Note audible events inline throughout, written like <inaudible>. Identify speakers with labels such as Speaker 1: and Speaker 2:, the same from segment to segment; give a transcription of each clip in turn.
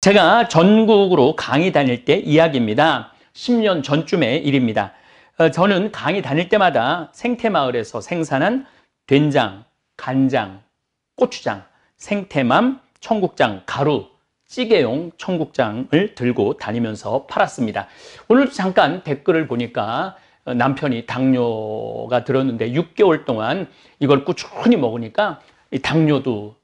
Speaker 1: 제가 전국으로 강의 다닐 때 이야기입니다. 10년 전쯤의 일입니다. 어, 저는 강의 다닐 때마다 생태마을에서 생산한 된장, 간장, 고추장, 생태맘, 청국장, 가루, 찌개용 청국장을 들고 다니면서 팔았습니다. 오늘 잠깐 댓글을 보니까 어, 남편이 당뇨가 들었는데 6개월 동안 이걸 꾸준히 먹으니까 당뇨도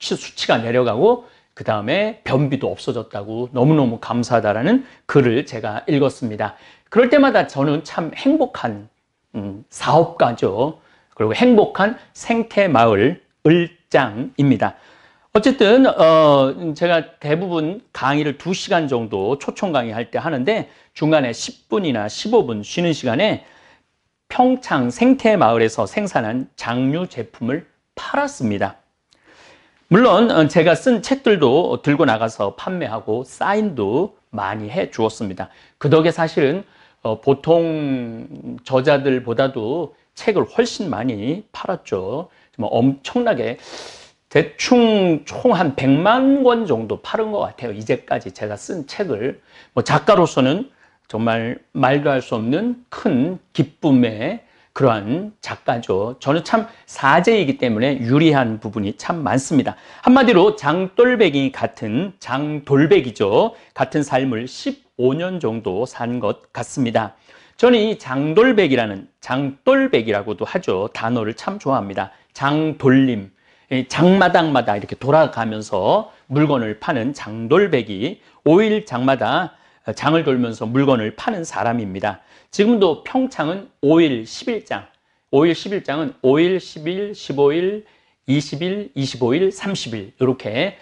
Speaker 1: 수치가 내려가고 그 다음에 변비도 없어졌다고 너무너무 감사하다라는 글을 제가 읽었습니다. 그럴 때마다 저는 참 행복한 음, 사업가죠. 그리고 행복한 생태마을 을장입니다. 어쨌든 어 제가 대부분 강의를 2시간 정도 초청 강의 할 때 하는데 중간에 10분이나 15분 쉬는 시간에 평창 생태마을에서 생산한 장류 제품을 팔았습니다. 물론 어, 제가 쓴 책들도 들고 나가서 판매하고 사인도 많이 해 주었습니다. 그 덕에 사실은 어, 보통 저자들보다도 책을 훨씬 많이 팔았죠. 뭐 엄청나게 대충 총 한 100만 권 정도 팔은 것 같아요. 이제까지 제가 쓴 책을. 뭐 작가로서는 정말 말도 할 수 없는 큰 기쁨의 그러한 작가죠. 저는 참 사제이기 때문에 유리한 부분이 참 많습니다. 한마디로 장돌배기 같은 장돌배기죠. 같은 삶을 15년 정도 산 것 같습니다. 저는 이 장돌배기라는 장돌배기라고도 하죠. 단어를 참 좋아합니다. 장돌림. 장마당마다 이렇게 돌아가면서 물건을 파는 장돌배기, 5일 장마다 장을 돌면서 물건을 파는 사람입니다. 지금도 평창은 5일 10일장, 5일 10일장은 5일, 10일, 15일, 20일, 25일, 30일 이렇게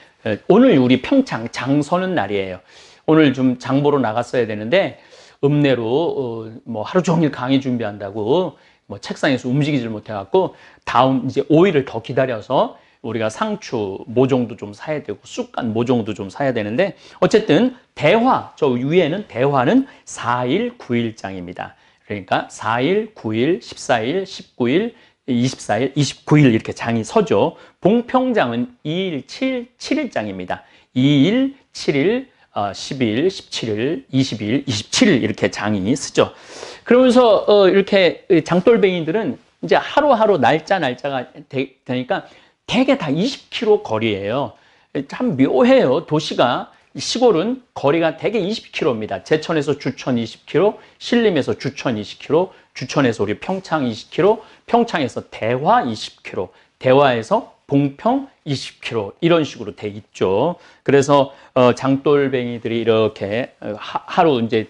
Speaker 1: 오늘 우리 평창 장 서는 날이에요. 오늘 좀 장보러 나갔어야 되는데 읍내로 어, 뭐 하루 종일 강의 준비한다고 뭐 책상에서 움직이질 못해갖고 다음 이제 5일을 더 기다려서 우리가 상추 모종도 좀 사야 되고 쑥간 모종도 좀 사야 되는데 어쨌든 대화 저 위에는 대화는 4일 9일장입니다. 그러니까 4일, 9일, 14일, 19일, 24일, 29일 이렇게 장이 서죠. 봉평장은 2일, 7일, 7일장입니다. 2일, 7일, 12일, 17일, 20일, 27일 이렇게 장이 쓰죠. 그러면서 어, 이렇게 장돌뱅이들은 이제 하루하루 날짜 날짜가 되, 되니까 대개 다 20km 거리예요. 참 묘해요. 도시가 시골은 거리가 대개 20km입니다. 제천에서 주천 20km, 신림에서 주천 20km, 주천에서 우리 평창 20km, 평창에서 대화 20km, 대화에서 봉평 20km 이런 식으로 돼 있죠. 그래서 어, 장돌뱅이들이 이렇게 어, 하루 이제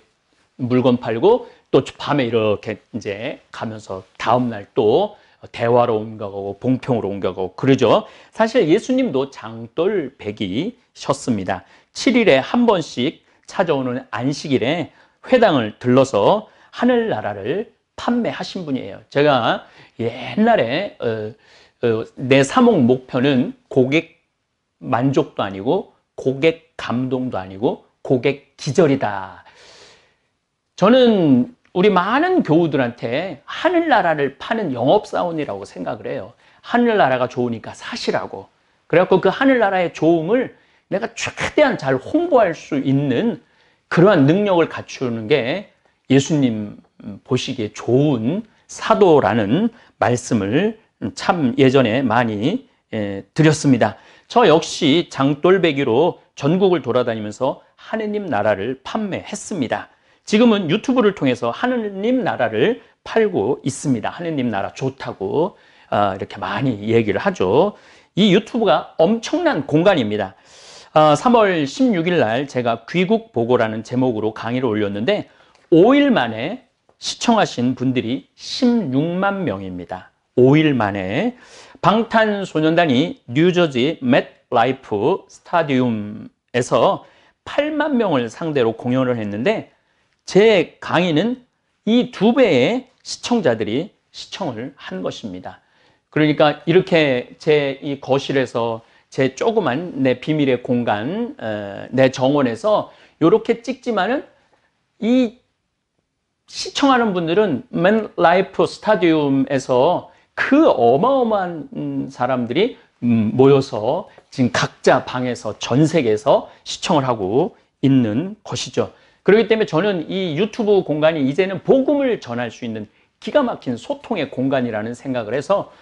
Speaker 1: 물건 팔고 또 밤에 이렇게 이제 가면서 다음 날 또 대화로 옮겨가고 봉평으로 옮겨가고 그러죠. 사실 예수님도 장돌백이셨습니다. 7일에 한 번씩 찾아오는 안식일에 회당을 들러서 하늘나라를 판매하신 분이에요. 제가 옛날에 어, 어, 내 사목 목표는 고객 만족도 아니고 고객 감동도 아니고 고객 기절이다. 저는 우리 많은 교우들한테 하늘나라를 파는 영업사원이라고 생각을 해요. 하늘나라가 좋으니까 사시라고. 그래갖고 그 하늘나라의 좋음을 내가 최대한 잘 홍보할 수 있는 그러한 능력을 갖추는 게 예수님 보시기에 좋은 사도라는 말씀을 참 예전에 많이 예, 드렸습니다. 저 역시 장돌배기로 전국을 돌아다니면서 하느님 나라를 판매했습니다. 지금은 유튜브를 통해서 하느님 나라를 팔고 있습니다. 하느님 나라 좋다고 어, 이렇게 많이 얘기를 하죠. 이 유튜브가 엄청난 공간입니다. 3월 어, 16일 날 제가 귀국 보고라는 제목으로 강의를 올렸는데 5일 만에 시청하신 분들이 16만 명입니다. 5일 만에 방탄소년단이 뉴저지 맷라이프 스타디움에서 8만 명을 상대로 공연을 했는데 제 강의는 이 두 배의 시청자들이 시청을 한 것입니다. 그러니까 이렇게 제 이 거실에서 제 조그만 내 비밀의 공간, 어, 내 정원에서 이렇게 찍지만은 이 시청하는 분들은 맨 라이프 스타디움에서 그 어마어마한 사람들이 음, 모여서 지금 각자 방에서 전 세계에서 시청을 하고 있는 것이죠. 그렇기 때문에 저는 이 유튜브 공간이 이제는 복음을 전할 수 있는 기가 막힌 소통의 공간이라는 생각을 해서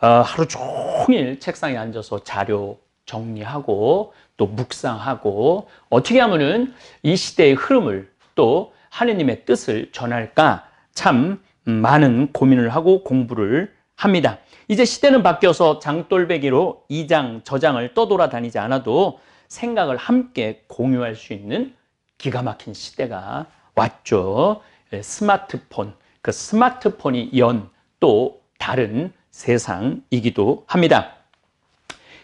Speaker 1: 어, 하루 종일 책상에 앉아서 자료 정리하고 또 묵상하고 어떻게 하면은 이 시대의 흐름을 또 하느님의 뜻을 전할까 참 많은 고민을 하고 공부를 합니다. 이제 시대는 바뀌어서 장돌배기로 이장 저장을 떠돌아다니지 않아도 생각을 함께 공유할 수 있는 기가 막힌 시대가 왔죠. 예, 스마트폰, 그 스마트폰이 연 또 다른 세상이기도 합니다.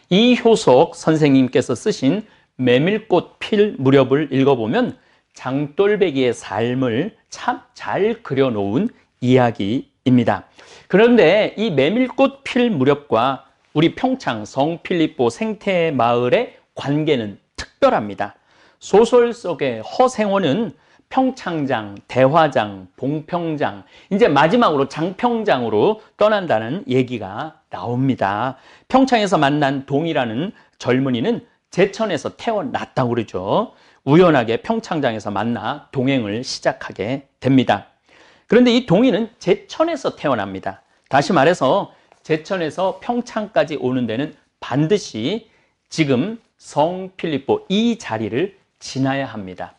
Speaker 1: 이효석 선생님께서 쓰신 메밀꽃 필 무렵을 읽어보면 장돌배기의 삶을 참 잘 그려놓은 이야기입니다. 그런데 이 메밀꽃 필 무렵과 우리 평창 성필리포 생태 마을의 관계는 특별합니다. 소설 속의 허생원은 평창장, 대화장, 봉평장, 이제 마지막으로 장평장으로 떠난다는 얘기가 나옵니다. 평창에서 만난 동이라는 젊은이는 제천에서 태어났다고 그러죠. 우연하게 평창장에서 만나 동행을 시작하게 됩니다. 그런데 이 동이는 제천에서 태어납니다. 다시 말해서 제천에서 평창까지 오는 데는 반드시 지금 성필리포 이 자리를 지나야 합니다.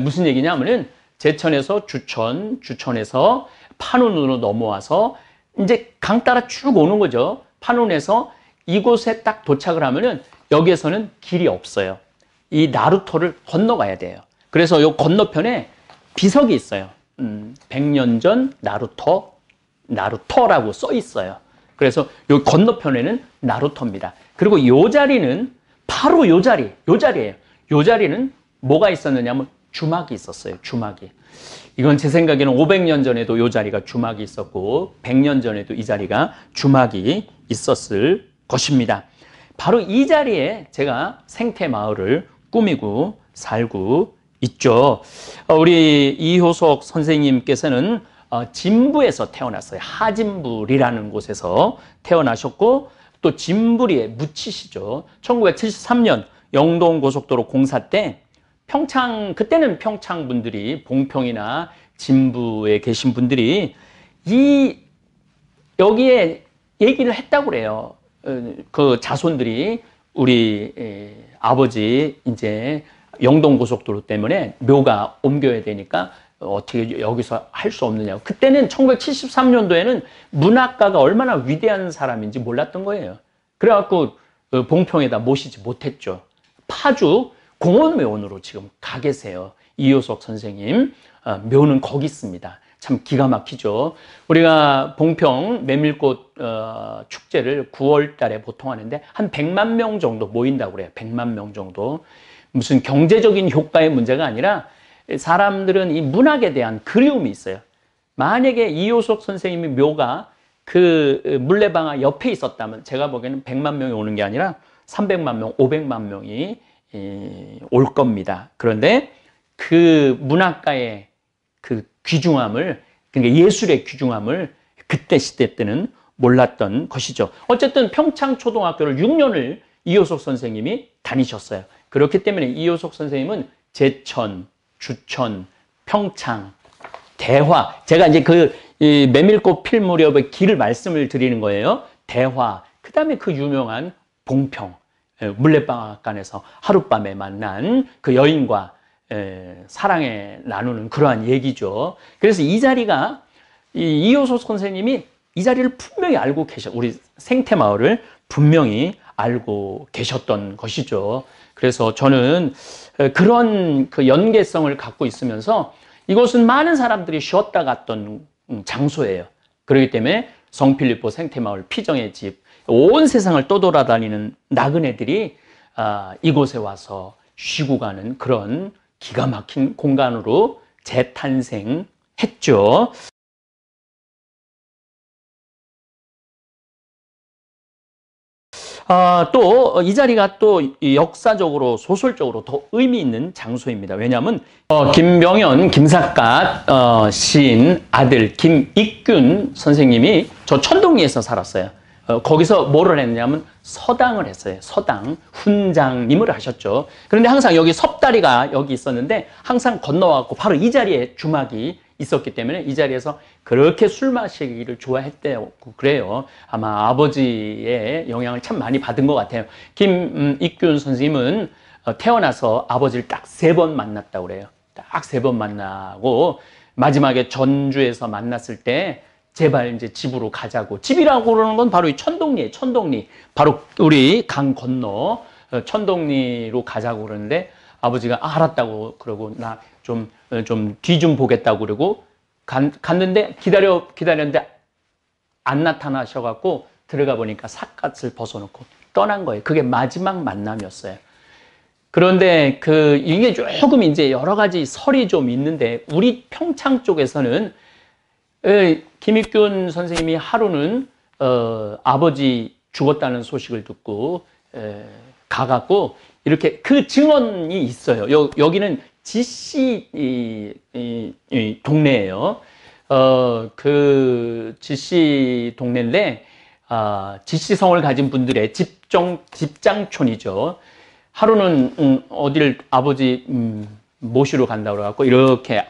Speaker 1: 무슨 얘기냐면은 제천에서 주천, 주천에서 판운으로 넘어와서 이제 강 따라 쭉 오는 거죠. 판운에서 이곳에 딱 도착을 하면은 여기에서는 길이 없어요. 이 나루터를 건너가야 돼요. 그래서 요 건너편에 비석이 있어요. 음, 100년 전 나루터, 나루터라고 써 있어요. 그래서 요 건너편에는 나루터입니다. 그리고 요 자리는 바로 요 자리, 요 자리예요. 요 자리는 뭐가 있었느냐면 주막이 있었어요. 주막이. 이건 제 생각에는 500년 전에도 이 자리가 주막이 있었고 100년 전에도 이 자리가 주막이 있었을 것입니다. 바로 이 자리에 제가 생태 마을을 꾸미고 살고 있죠. 어, 우리 이효석 선생님께서는 어, 진부에서 태어났어요. 하진불이라는 곳에서 태어나셨고 또 진부리에 묻히시죠. 1973년 영동 고속도로 공사 때 평창 그때는 평창 분들이 봉평이나 진부에 계신 분들이 이 여기에 얘기를 했다고 그래요. 어, 그 자손들이 우리 아버지 이제 영동 고속도로 때문에 묘가 옮겨야 되니까 어떻게 여기서 할 수 없느냐고. 그때는 1973년도에는 문학가가 얼마나 위대한 사람인지 몰랐던 거예요. 그래갖고 어, 봉평에다 모시지 못했죠. 파주 공원묘원으로 지금 가 계세요. 이효석 선생님. 어, 묘는 거기 있습니다. 참 기가 막히죠. 우리가 봉평 메밀꽃 어, 축제를 9월 달에 보통 하는데 한 100만 명 정도 모인다고 그래요. 100만 명 정도. 무슨 경제적인 효과의 문제가 아니라 사람들은 이 문학에 대한 그리움이 있어요. 만약에 이효석 선생님의 묘가 그 물레방아 옆에 있었다면 제가 보기에는 100만 명이 오는 게 아니라 300만 명, 500만 명이 올 겁니다. 그런데 그 문학가의 그 귀중함을 그러니까 예술의 귀중함을 그때 시대 때는 몰랐던 것이죠. 어쨌든 평창 초등학교를 6년을 이효석 선생님이 다니셨어요. 그렇기 때문에 이효석 선생님은 제천, 주천, 평창, 대화. 제가 이제 그 메밀꽃 필 무렵의 길을 말씀을 드리는 거예요. 대화. 그 다음에 그 유명한 봉평. 예, 물레방앗간에서 하룻밤에 만난 그 여인과 예, 사랑에 나누는 그러한 얘기죠. 그래서 이 자리가 이효소 선생님이 이 자리를 분명히 알고 계셨, 우리 생태마을을 분명히 알고 계셨던 것이죠. 그래서 저는 어, 그런 그 연계성을 갖고 있으면서 이곳은 많은 사람들이 쉬었다 갔던 음, 장소예요. 그렇기 때문에 성필리포 생태마을 피정의 집, 온 세상을 떠돌아다니는 나그네들이 아, 이곳에 와서 쉬고 가는 그런 기가 막힌 공간으로 재탄생했죠. 아, 또 이 자리가 또 역사적으로 소설적으로 더 의미 있는 장소입니다. 왜냐하면 어, 김병현, 김삿갓 어, 시인 아들 김익균 선생님이 저 천동리에서 살았어요. 어, 거기서 뭐를 했냐면 서당을 했어요. 서당 훈장님을 하셨죠. 그런데 항상 여기 섭다리가 여기 있었는데 항상 건너와갖고 바로 이 자리에 주막이 있었기 때문에 이 자리에서 그렇게 술 마시기를 좋아했대요. 그래요. 아마 아버지의 영향을 참 많이 받은 것 같아요. 김익균 선생님은 어, 태어나서 아버지를 딱 세 번 만났다고 그래요. 딱 세 번 만나고 마지막에 전주에서 만났을 때 제발 이제 집으로 가자고. 집이라고 그러는 건 바로 이 천동리에 천동리. 바로 우리 강 건너 어, 천동리로 가자고 그러는데 아버지가 아, 알았다고 그러고 나 좀 좀 뒤좀 어, 보겠다고 그러고 간, 갔는데 기다려 기다렸는데 안 나타나셔 갖고 들어가 보니까 삿갓을 벗어놓고 떠난 거예요. 그게 마지막 만남이었어요. 그런데 그 이게 조금 이제 여러 가지 설이 좀 있는데 우리 평창 쪽에서는 김익균 선생님이 하루는 어, 아버지 죽었다는 소식을 듣고 에, 가갖고 이렇게 그 증언이 있어요. 여, 여기는 지씨 이, 이, 이 동네예요. 어, 그 지씨 동네인데 아, 지씨 성을 가진 분들의 집정 집장촌이죠. 하루는 음, 어디를 아버지 음, 모시러 간다고 그래갖고 이렇게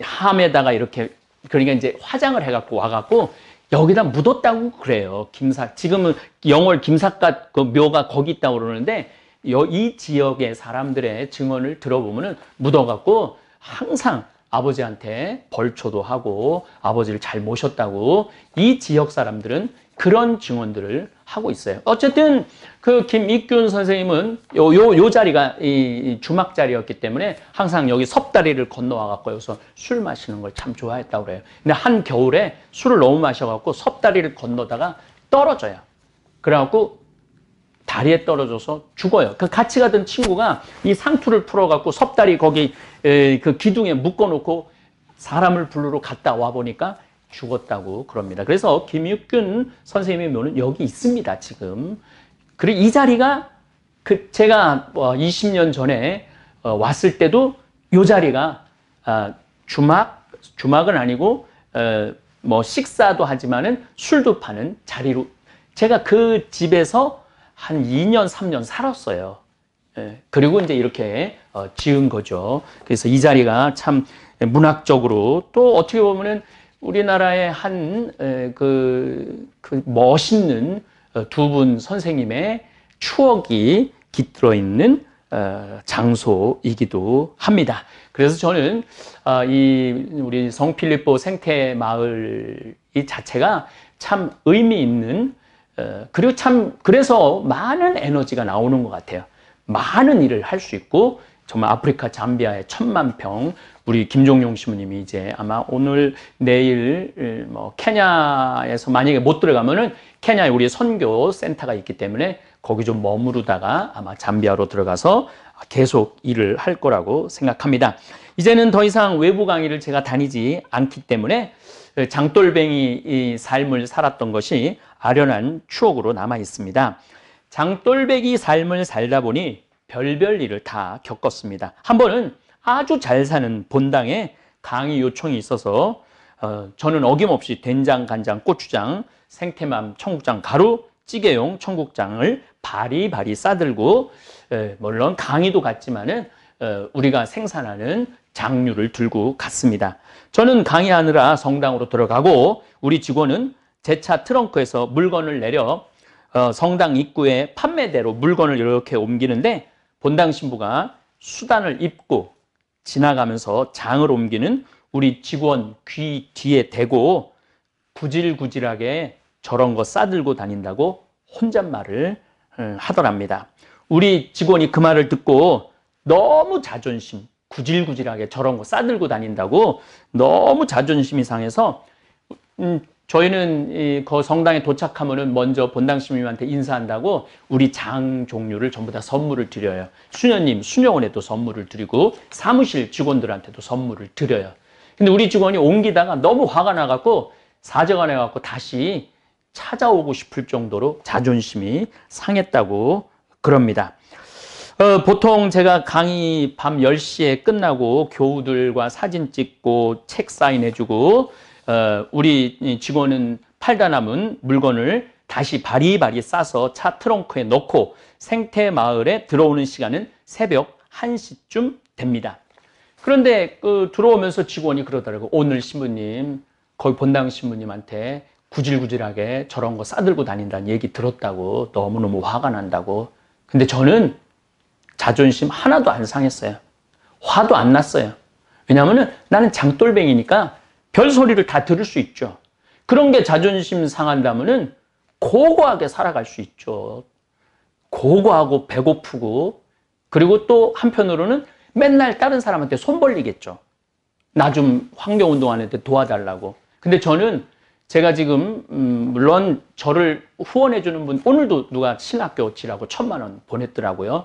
Speaker 1: 함에다가 이렇게 그러니까 이제 화장을 해갖고 와갖고 여기다 묻었다고 그래요. 김사 지금은 영월 김삿갓 그 묘가 거기 있다고 그러는데 이 지역의 사람들의 증언을 들어보면은 묻어갖고 항상 아버지한테 벌초도 하고 아버지를 잘 모셨다고 이 지역 사람들은 그런 증언들을 하고 있어요. 어쨌든 그 김익균 선생님은 요, 요, 요 자리가 이 주막 자리였기 때문에 항상 여기 섭다리를 건너와 갖고 여기서 술 마시는 걸 참 좋아했다고 그래요. 근데 한 겨울에 술을 너무 마셔 갖고 섭다리를 건너다가 떨어져요. 그래 갖고 다리에 떨어져서 죽어요. 그 같이 가던 친구가 이 상투를 풀어 갖고 섭다리 거기 그 기둥에 묶어 놓고 사람을 부르러 갔다 와 보니까 죽었다고 그럽니다. 그래서 김육균 선생님의 묘는 여기 있습니다, 지금. 그리고 이 자리가 그 제가 20년 뭐 전에 어, 왔을 때도 이 자리가 아, 주막, 주막은 아니고 어, 뭐 식사도 하지만은 술도 파는 자리로 제가 그 집에서 한 2년, 3년 살았어요. 예, 그리고 이제 이렇게 어, 지은 거죠. 그래서 이 자리가 참 문학적으로 또 어떻게 보면은 우리나라의 한그 그 멋있는 어, 두분 선생님의 추억이 깃들어 있는 어, 장소이기도 합니다. 그래서 저는 어, 이 우리 성필리포 생태 마을 이 자체가 참 의미 있는 그리고 참 그래서 많은 에너지가 나오는 것 같아요. 많은 일을 할 수 있고 정말 아프리카 잠비아의 천만 평 우리 김종용 신부님이 이제 아마 오늘 내일 뭐 케냐에서 만약에 못 들어가면은 케냐에 우리 선교 센터가 있기 때문에 거기 좀 머무르다가 아마 잠비아로 들어가서 계속 일을 할 거라고 생각합니다. 이제는 더 이상 외부 강의를 제가 다니지 않기 때문에 장돌뱅이 삶을 살았던 것이 아련한 추억으로 남아 있습니다. 장돌뱅이 삶을 살다 보니 별별 일을 다 겪었습니다. 한 번은 아주 잘 사는 본당에 강의 요청이 있어서 어, 저는 어김없이 된장, 간장, 고추장, 생태맘, 청국장, 가루, 찌개용 청국장을 바리바리 싸들고 에, 물론 강의도 갔지만은 어, 우리가 생산하는 장류를 들고 갔습니다. 저는 강의하느라 성당으로 들어가고 우리 직원은 제 차 트렁크에서 물건을 내려 어, 성당 입구에 판매대로 물건을 이렇게 옮기는데 본당 신부가 수단을 입고 지나가면서 장을 옮기는 우리 직원 귀 뒤에 대고 구질구질하게 저런 거 싸들고 다닌다고 혼잣말을 어, 하더랍니다. 우리 직원이 그 말을 듣고 너무 자존심, 구질구질하게 저런 거 싸들고 다닌다고 너무 자존심이 상해서 음, 저희는 그 성당에 도착하면은 먼저 본당 시민한테 인사한다고 우리 장 종류를 전부 다 선물을 드려요. 수녀님, 수녀원에도 선물을 드리고 사무실 직원들한테도 선물을 드려요. 근데 우리 직원이 옮기다가 너무 화가 나갖고 사정을 해갖고 다시 찾아오고 싶을 정도로 자존심이 상했다고 그럽니다. 어, 보통 제가 강의 밤 10시에 끝나고 교우들과 사진 찍고 책 사인해주고 어, 우리 직원은 팔다 남은 물건을 다시 바리바리 싸서 차 트렁크에 넣고 생태 마을에 들어오는 시간은 새벽 1시쯤 됩니다. 그런데 그 들어오면서 직원이 그러더라고. 오늘 신부님, 거기 본당 신부님한테 구질구질하게 저런 거 싸들고 다닌다는 얘기 들었다고 너무너무 화가 난다고. 근데 저는 자존심 하나도 안 상했어요. 화도 안 났어요. 왜냐하면 나는 장돌뱅이니까 별 소리를 다 들을 수 있죠. 그런 게 자존심 상한다면은 고고하게 살아갈 수 있죠. 고고하고 배고프고 그리고 또 한편으로는 맨날 다른 사람한테 손 벌리겠죠. 나 좀 환경운동하는데 도와달라고. 근데 저는 제가 지금 음 물론 저를 후원해 주는 분 오늘도 누가 신학교 지라고 천만 원 보냈더라고요.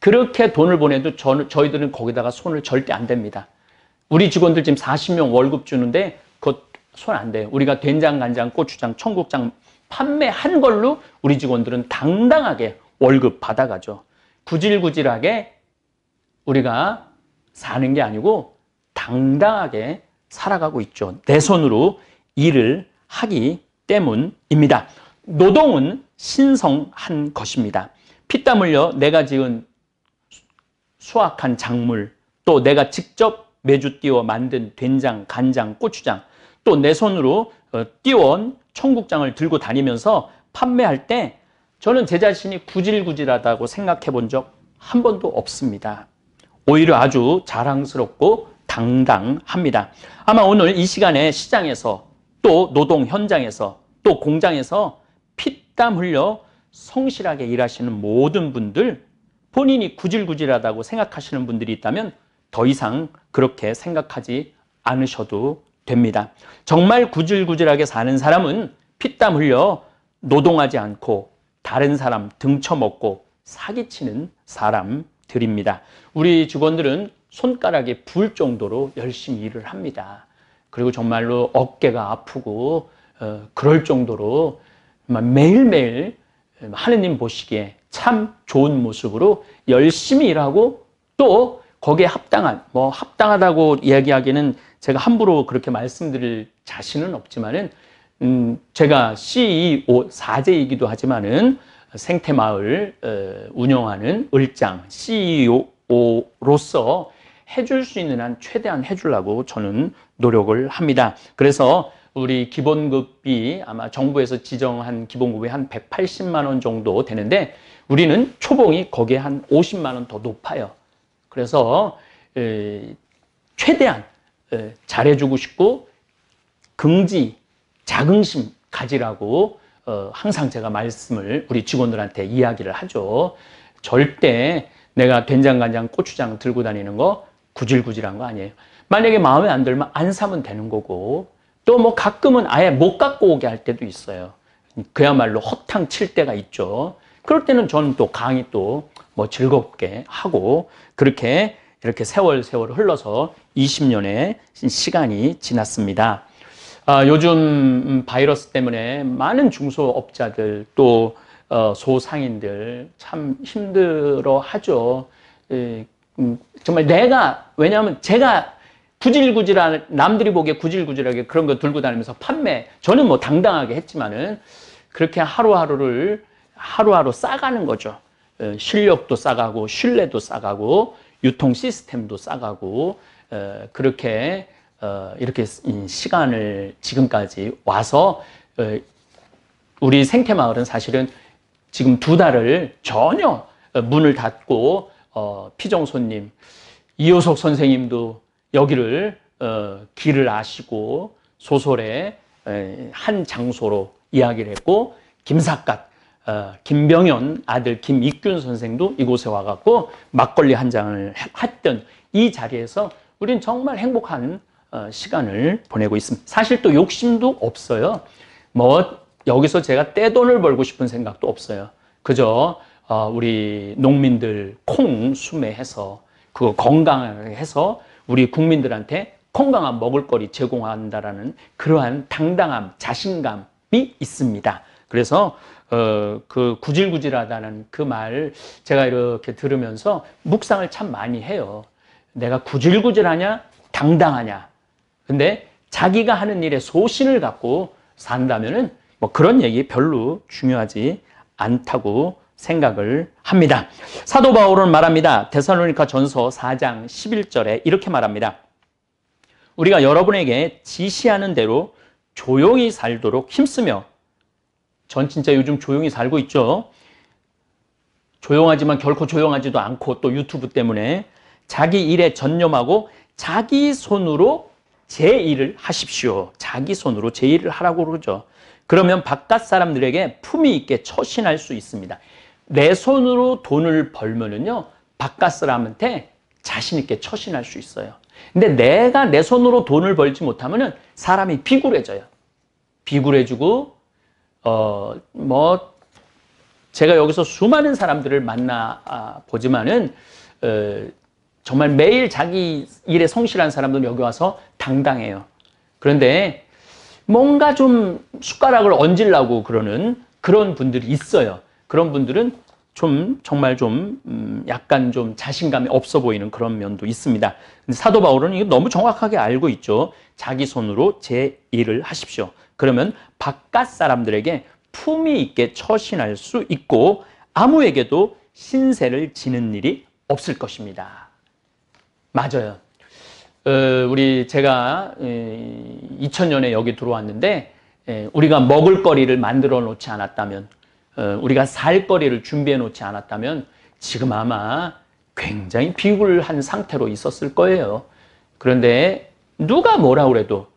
Speaker 1: 그렇게 돈을 보내도 저, 저희들은 거기다가 손을 절대 안 댑니다. 우리 직원들 지금 40명 월급 주는데 그것 손 안 돼요. 우리가 된장, 간장, 고추장, 청국장 판매한 걸로 우리 직원들은 당당하게 월급 받아가죠. 구질구질하게 우리가 사는 게 아니고 당당하게 살아가고 있죠. 내 손으로 일을 하기 때문입니다. 노동은 신성한 것입니다. 피땀 흘려 내가 지은 수확한 작물, 또 내가 직접 매주 띄워 만든 된장, 간장, 고추장, 또 내 손으로 어, 띄워온 청국장을 들고 다니면서 판매할 때 저는 제 자신이 구질구질하다고 생각해 본 적 한 번도 없습니다. 오히려 아주 자랑스럽고 당당합니다. 아마 오늘 이 시간에 시장에서 또 노동 현장에서 또 공장에서 피땀 흘려 성실하게 일하시는 모든 분들 본인이 구질구질하다고 생각하시는 분들이 있다면 더 이상 그렇게 생각하지 않으셔도 됩니다. 정말 구질구질하게 사는 사람은 피땀 흘려 노동하지 않고 다른 사람 등쳐먹고 사기치는 사람들입니다. 우리 직원들은 손가락에 불 정도로 열심히 일을 합니다. 그리고 정말로 어깨가 아프고 어, 그럴 정도로 매일매일 하느님 보시기에 참 좋은 모습으로 열심히 일하고 또 거기에 합당한 뭐 합당하다고 이야기하기는 제가 함부로 그렇게 말씀드릴 자신은 없지만은 음 제가 CEO 사제이기도 하지만은 생태마을 어, 운영하는 을장 CEO로서 해줄 수 있는 한 최대한 해주려고 저는 노력을 합니다. 그래서 우리 기본급이 아마 정부에서 지정한 기본급이 한 180만 원 정도 되는데 우리는 초봉이 거기에 한 50만 원 더 높아요. 그래서 에, 최대한 에, 잘해주고 싶고 긍지, 자긍심 가지라고 어, 항상 제가 말씀을 우리 직원들한테 이야기를 하죠. 절대 내가 된장간장 고추장 들고 다니는 거 구질구질한 거 아니에요. 만약에 마음에 안 들면 안 사면 되는 거고 또 뭐 가끔은 아예 못 갖고 오게 할 때도 있어요. 그야말로 허탕 칠 때가 있죠. 그럴 때는 저는 또 강의 또 뭐 즐겁게 하고 그렇게 이렇게 세월 세월 흘러서 20년의 시간이 지났습니다. 아, 요즘 바이러스 때문에 많은 중소업자들 또 어, 소상인들 참 힘들어 하죠. 에, 음, 정말 내가 왜냐하면 제가 구질구질한 남들이 보기에 구질구질하게 그런 거 들고 다니면서 판매 저는 뭐 당당하게 했지만은 그렇게 하루하루를 하루하루 싸가는 거죠. 어, 실력도 싸가고 신뢰도 싸가고 유통 시스템도 싸가고 어, 그렇게 어, 이렇게 시간을 지금까지 와서 우리 생태 마을은 사실은 지금 두 달을 전혀 문을 닫고 피정 손님 이효석 선생님도 여기를 길을 아시고 소설의 한 장소로 이야기를 했고 김삿갓 어, 김병현 아들 김익균 선생도 이곳에 와갖고 막걸리 한 잔을 했던 이 자리에서 우리는 정말 행복한 어, 시간을 보내고 있습니다. 사실 또 욕심도 없어요. 뭐 여기서 제가 떼돈을 벌고 싶은 생각도 없어요. 그저 어, 우리 농민들 콩 수매해서 그거 건강하게 해서 우리 국민들한테 건강한 먹을거리 제공한다라는 그러한 당당함, 자신감이 있습니다. 그래서 어, 그 구질구질하다는 그 말 제가 이렇게 들으면서 묵상을 참 많이 해요. 내가 구질구질하냐? 당당하냐? 근데 자기가 하는 일에 소신을 갖고 산다면은 뭐뭐 그런 얘기 별로 중요하지 않다고 생각을 합니다. 사도 바울은 말합니다. 데살로니가 전서 4장 11절에 이렇게 말합니다. 우리가 여러분에게 지시하는 대로 조용히 살도록 힘쓰며 전 진짜 요즘 조용히 살고 있죠. 조용하지만 결코 조용하지도 않고 또 유튜브 때문에 자기 일에 전념하고 자기 손으로 제 일을 하십시오. 자기 손으로 제 일을 하라고 그러죠. 그러면 바깥 사람들에게 품위 있게 처신할 수 있습니다. 내 손으로 돈을 벌면은요, 바깥 사람한테 자신 있게 처신할 수 있어요. 근데 내가 내 손으로 돈을 벌지 못하면은 사람이 비굴해져요. 비굴해지고, 어, 뭐, 제가 여기서 수많은 사람들을 만나 아, 보지만은, 어, 정말 매일 자기 일에 성실한 사람들은 여기 와서 당당해요. 그런데 뭔가 좀 숟가락을 얹으려고 그러는 그런 분들이 있어요. 그런 분들은 좀 정말 좀 음, 약간 좀 자신감이 없어 보이는 그런 면도 있습니다. 근데 사도 바울은 이거 너무 정확하게 알고 있죠. 자기 손으로 제 일을 하십시오. 그러면 바깥 사람들에게 품위 있게 처신할 수 있고 아무에게도 신세를 지는 일이 없을 것입니다. 맞아요. 어, 우리 제가 2000년에 여기 들어왔는데 우리가 먹을 거리를 만들어 놓지 않았다면 어, 우리가 살 거리를 준비해 놓지 않았다면 지금 아마 굉장히 비굴한 상태로 있었을 거예요. 그런데 누가 뭐라 그래도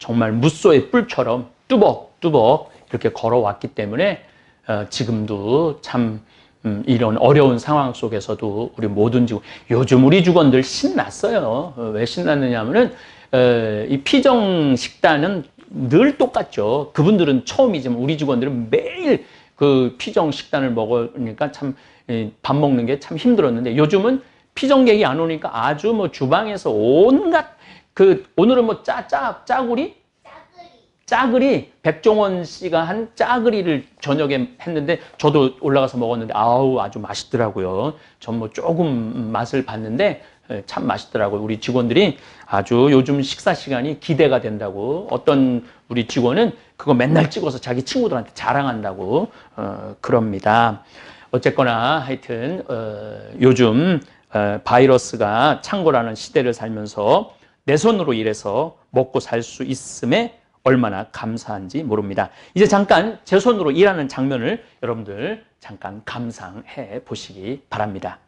Speaker 1: 정말 무소의 뿔처럼 뚜벅뚜벅 이렇게 걸어왔기 때문에 어, 지금도 참 음, 이런 어려운 상황 속에서도 우리 모든 직원, 요즘 우리 직원들 신났어요. 어, 왜 신났느냐 하면은, 어, 이 피정 식단은 늘 똑같죠. 그분들은 처음이지만 우리 직원들은 매일 그 피정 식단을 먹으니까 참 밥 먹는 게 참 힘들었는데 요즘은 피정객이 안 오니까 아주 뭐 주방에서 온갖 그 오늘은 뭐 짜, 짜, 짜구리? 짜글이 백종원 씨가 한 짜글이를 저녁에 했는데 저도 올라가서 먹었는데 아우 아주 맛있더라고요. 전 뭐 조금 맛을 봤는데 예, 참 맛있더라고요. 우리 직원들이 아주 요즘 식사 시간이 기대가 된다고 어떤 우리 직원은 그거 맨날 찍어서 자기 친구들한테 자랑한다고 어, 그럽니다. 어쨌거나 하여튼 어, 요즘 어, 바이러스가 창궐하는 시대를 살면서 내 손으로 일해서 먹고 살 수 있음에 얼마나 감사한지 모릅니다. 이제 잠깐 제 손으로 일하는 장면을 여러분들 잠깐 감상해 보시기 바랍니다.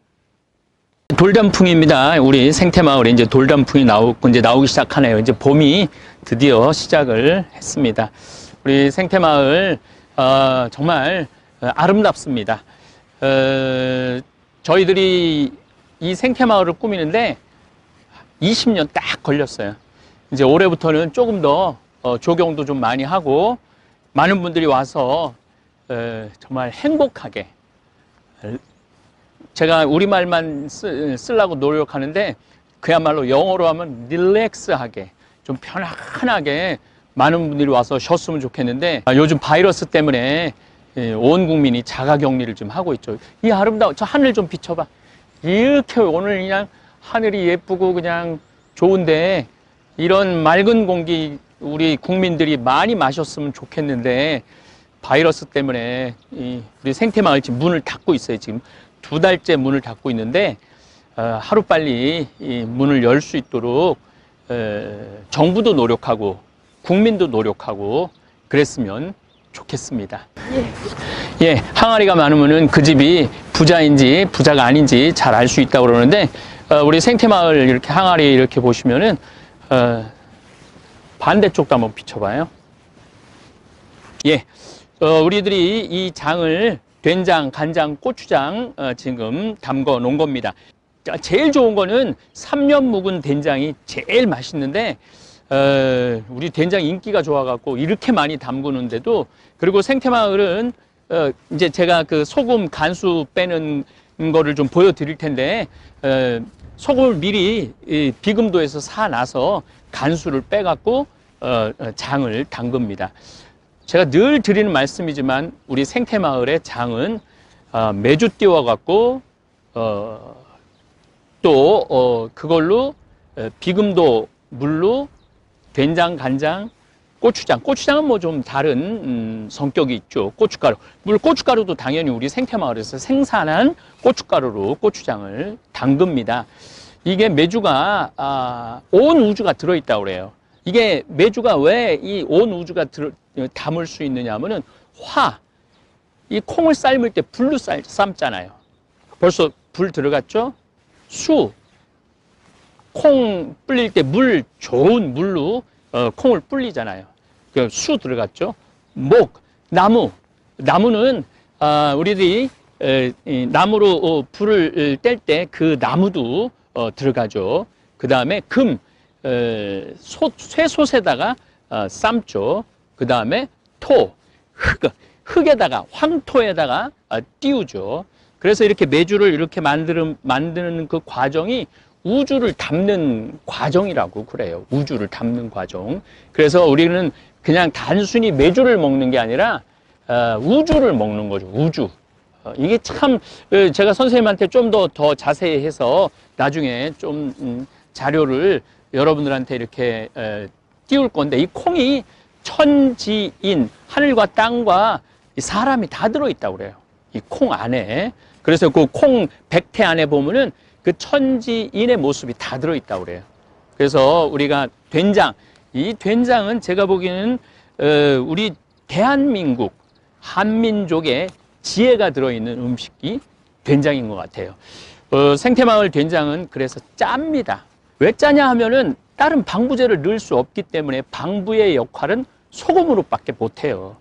Speaker 1: 돌단풍입니다. 우리 생태마을에 이제 돌단풍이 나오고 이제 나오기 시작하네요. 이제 봄이 드디어 시작을 했습니다. 우리 생태마을 어, 정말 아름답습니다. 어, 저희들이 이 생태마을을 꾸미는데 20년 딱 걸렸어요. 이제 올해부터는 조금 더 어, 조경도 좀 많이 하고 많은 분들이 와서 에, 정말 행복하게 제가 우리말만 쓰, 쓰려고 노력하는데 그야말로 영어로 하면 릴렉스하게 좀 편안하게 많은 분들이 와서 쉬었으면 좋겠는데 아, 요즘 바이러스 때문에 예, 온 국민이 자가격리를 좀 하고 있죠. 이 아름다운 저 하늘 좀 비춰봐. 이렇게 오늘 그냥 하늘이 예쁘고 그냥 좋은데 이런 맑은 공기 우리 국민들이 많이 마셨으면 좋겠는데 바이러스 때문에 우리 생태마을 지금 문을 닫고 있어요. 지금 두 달째 문을 닫고 있는데 어, 하루 빨리 문을 열 수 있도록 정부도 노력하고 국민도 노력하고 그랬으면 좋겠습니다. 예, 예 항아리가 많으면은 그 집이 부자인지 부자가 아닌지 잘 알 수 있다고 그러는데 어, 우리 생태마을 이렇게 항아리 이렇게 보시면은 어, 반대쪽도 한번 비춰봐요. 예, 어, 우리들이 이 장을 된장, 간장, 고추장 어, 지금 담궈 놓은 겁니다. 자, 제일 좋은 거는 3년 묵은 된장이 제일 맛있는데 어, 우리 된장 인기가 좋아갖고 이렇게 많이 담그는데도 그리고 생태마을은 어, 이제 제가 그 소금 간수 빼는 거를 좀 보여드릴 텐데 어, 소금을 미리 이 비금도에서 사놔서 간수를 빼갖고 어, 어, 장을 담급니다. 제가 늘 드리는 말씀이지만 우리 생태마을의 장은 어, 매주 띄워갖고 어, 또 어, 그걸로 어, 비금도 물로 된장, 간장 고추장. 고추장은 뭐 좀 다른 음, 성격이 있죠. 고춧가루. 물론 고춧가루도 당연히 우리 생태마을에서 생산한 고춧가루로 고추장을 담급니다. 이게 메주가 아, 온 우주가 들어있다고 그래요. 이게 메주가 왜 이 온 우주가 들어, 담을 수 있느냐면은 화. 이 콩을 삶을 때 불로 삶, 삶잖아요. 벌써 불 들어갔죠? 수. 콩 불릴 때 물, 좋은 물로 어, 콩을 불리잖아요. 그수 들어갔죠? 목, 나무. 나무는 아, 우리들이 나무로 어, 불을 뗄 때 그 나무도 어, 들어가죠. 그 다음에 금, 쇠솥에다가 어, 삶죠. 그 다음에 토, 흙, 흙에다가 황토에다가 어, 띄우죠. 그래서 이렇게 메주를 이렇게 만드는 만드는 그 과정이 우주를 담는 과정이라고 그래요. 우주를 담는 과정. 그래서 우리는 그냥 단순히 메주를 먹는 게 아니라 어, 우주를 먹는 거죠. 우주. 어, 이게 참 어, 제가 선생님한테 좀더더 자세히 해서 나중에 좀 음, 자료를 여러분들한테 이렇게 에, 띄울 건데 이 콩이 천지인 하늘과 땅과 이 사람이 다 들어있다고 그래요. 이 콩 안에. 그래서 그 콩 백태 안에 보면은 그 천지인의 모습이 다 들어있다고 그래요. 그래서 우리가 된장, 이 된장은 제가 보기에는 어, 우리 대한민국 한민족의 지혜가 들어있는 음식이 된장인 것 같아요. 어, 생태마을 된장은 그래서 짭니다. 왜 짜냐 하면은 다른 방부제를 넣을 수 없기 때문에 방부의 역할은 소금으로밖에 못해요.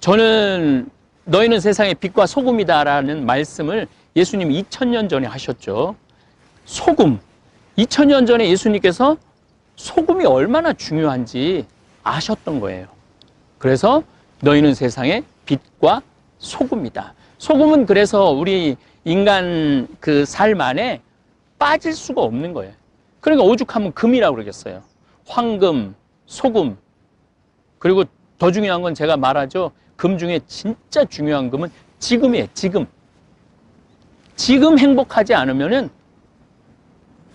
Speaker 1: 저는 너희는 세상의 빛과 소금이다라는 말씀을 예수님 2000년 전에 하셨죠. 소금. 2000년 전에 예수님께서 소금이 얼마나 중요한지 아셨던 거예요. 그래서 너희는 세상의 빛과 소금이다. 소금은 그래서 우리 인간 그 삶 안에 빠질 수가 없는 거예요. 그러니까 오죽하면 금이라고 그러겠어요. 황금, 소금. 그리고 더 중요한 건 제가 말하죠. 금 중에 진짜 중요한 금은 지금이에요. 지금. 지금 행복하지 않으면은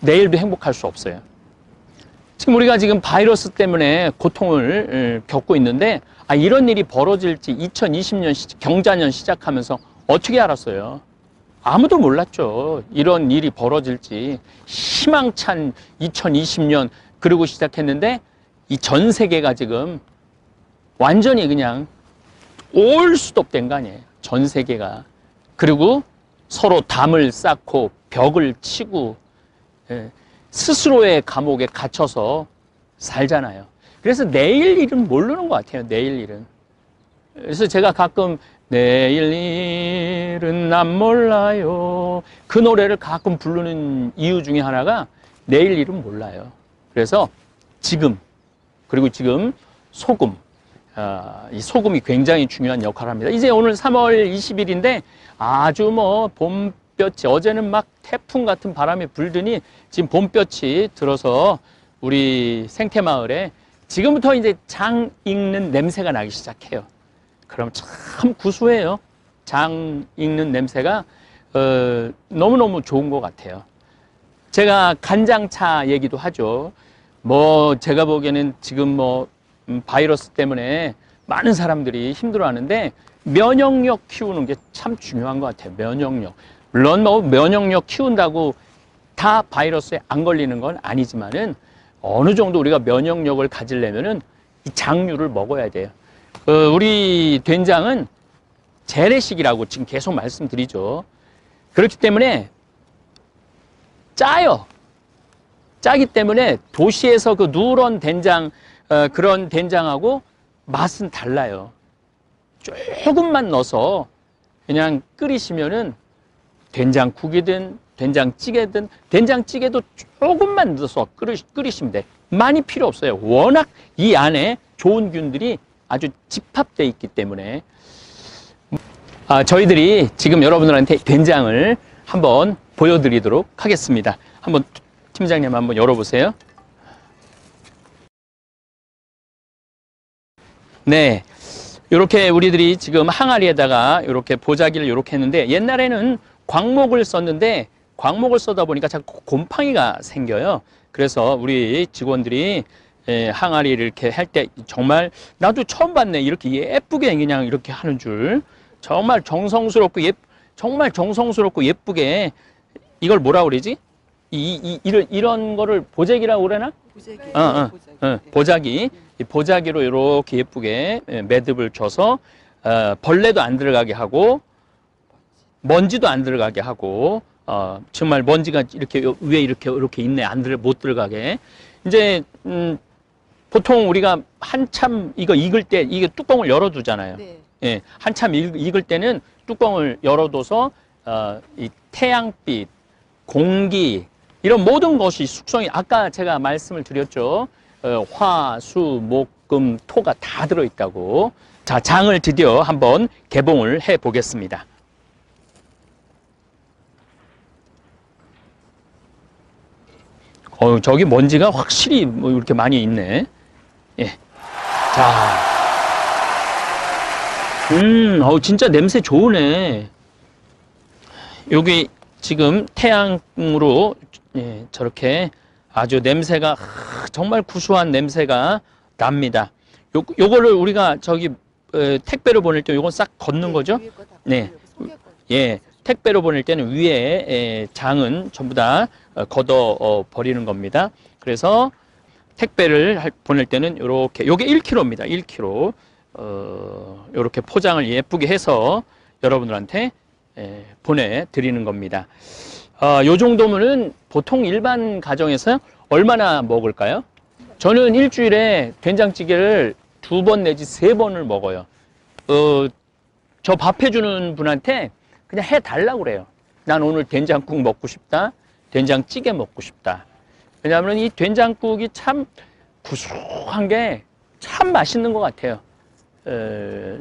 Speaker 1: 내일도 행복할 수 없어요. 지금 우리가 지금 바이러스 때문에 고통을 겪고 있는데 아, 이런 일이 벌어질지 2020년 시, 경자년 시작하면서 어떻게 알았어요? 아무도 몰랐죠. 이런 일이 벌어질지 희망찬 2020년 그러고 시작했는데 이 전 세계가 지금 완전히 그냥 올 수도 없된 거 아니에요. 전 세계가. 그리고 서로 담을 쌓고 벽을 치고 예, 스스로의 감옥에 갇혀서 살잖아요. 그래서 내일 일은 모르는 것 같아요. 내일 일은. 그래서 제가 가끔 내일 일은 난 몰라요. 그 노래를 가끔 부르는 이유 중에 하나가 내일 일은 몰라요. 그래서 지금 그리고 지금 소금 아, 이 소금이 굉장히 중요한 역할을 합니다. 이제 오늘 3월 20일인데 아주 뭐 봄 볕이 어제는 막 태풍 같은 바람이 불더니 지금 봄볕이 들어서 우리 생태마을에 지금부터 이제 장 익는 냄새가 나기 시작해요. 그럼 참 구수해요. 장 익는 냄새가 어, 너무너무 좋은 것 같아요. 제가 간장차 얘기도 하죠. 뭐 제가 보기에는 지금 뭐 음, 바이러스 때문에 많은 사람들이 힘들어하는데 면역력 키우는 게 참 중요한 것 같아요. 면역력. 물론 뭐 면역력 키운다고 다 바이러스에 안 걸리는 건 아니지만은 어느 정도 우리가 면역력을 가지려면은 이 장류를 먹어야 돼요. 어, 우리 된장은 재래식이라고 지금 계속 말씀드리죠. 그렇기 때문에 짜요. 짜기 때문에 도시에서 그 누런 된장 어, 그런 된장하고 맛은 달라요. 조금만 넣어서 그냥 끓이시면은 된장국이든 된장찌개든 된장찌개도 조금만 넣어서 끓이, 끓이 시면 돼. 많이 필요 없어요. 워낙 이 안에 좋은 균들이 아주 집합되어 있기 때문에 아, 저희들이 지금 여러분들한테 된장을 한번 보여드리도록 하겠습니다. 한번 팀장님 한번 열어보세요. 네. 이렇게 우리들이 지금 항아리에다가 이렇게 보자기를 이렇게 했는데 옛날에는 광목을 썼는데 광목을 써다 보니까 자꾸 곰팡이가 생겨요. 그래서 우리 직원들이 에, 항아리를 이렇게 할 때 정말 나도 처음 봤네. 이렇게 예쁘게 그냥 이렇게 하는 줄. 정말 정성스럽고 예 정말 정성스럽고 예쁘게 이걸 뭐라 그러지? 이, 이 이런 이런 거를 보재기라고 그러나?
Speaker 2: 보자기.
Speaker 1: 어, 어,
Speaker 2: 보자기.
Speaker 1: 어,
Speaker 2: 네.
Speaker 1: 보자기 이 보자기로 이렇게 예쁘게 예, 매듭을 쳐서 어, 벌레도 안 들어가게 하고 먼지도 안 들어가게 하고 어, 정말 먼지가 이렇게 요- 위에 이렇게 이렇게 있네 안 들어 못 들어가게 이제 음, 보통 우리가 한참 이거 익을 때 이게 뚜껑을 열어두잖아요.
Speaker 2: 네.
Speaker 1: 예, 한참 익, 익을 때는 뚜껑을 열어둬서 어, 이 태양빛, 공기 이런 모든 것이 숙성이 아까 제가 말씀을 드렸죠. 어, 화, 수, 목, 금, 토가 다 들어있다고. 자, 장을 드디어 한번 개봉을 해 보겠습니다. 어, 저기 먼지가 확실히 뭐 이렇게 많이 있네. 예. 자. 음, 어 진짜 냄새 좋으네. 여기 지금 태양으로 예, 저렇게 아주 냄새가 하, 정말 구수한 냄새가 납니다. 요 요거를 우리가 저기 에, 택배로 보낼 때 요건 싹 걷는 거죠? 네.
Speaker 2: 거.
Speaker 1: 예, 택배로 보낼 때는 위에 에, 장은 전부 다 어, 걷어 어, 버리는 겁니다. 그래서 택배를 할- 보낼 때는 이렇게 요게 1kg입니다. 1kg. 어, 요렇게 포장을 예쁘게 해서 여러분들한테 에, 보내 드리는 겁니다. 어, 요 정도면은 보통 일반 가정에서 얼마나 먹을까요? 저는 일주일에 된장찌개를 두 번 내지 세 번을 먹어요. 어, 저 밥 해주는 분한테 그냥 해 달라고 그래요. 난 오늘 된장국 먹고 싶다. 된장찌개 먹고 싶다. 왜냐하면 이 된장국이 참 구수한 게 참 맛있는 것 같아요. 에,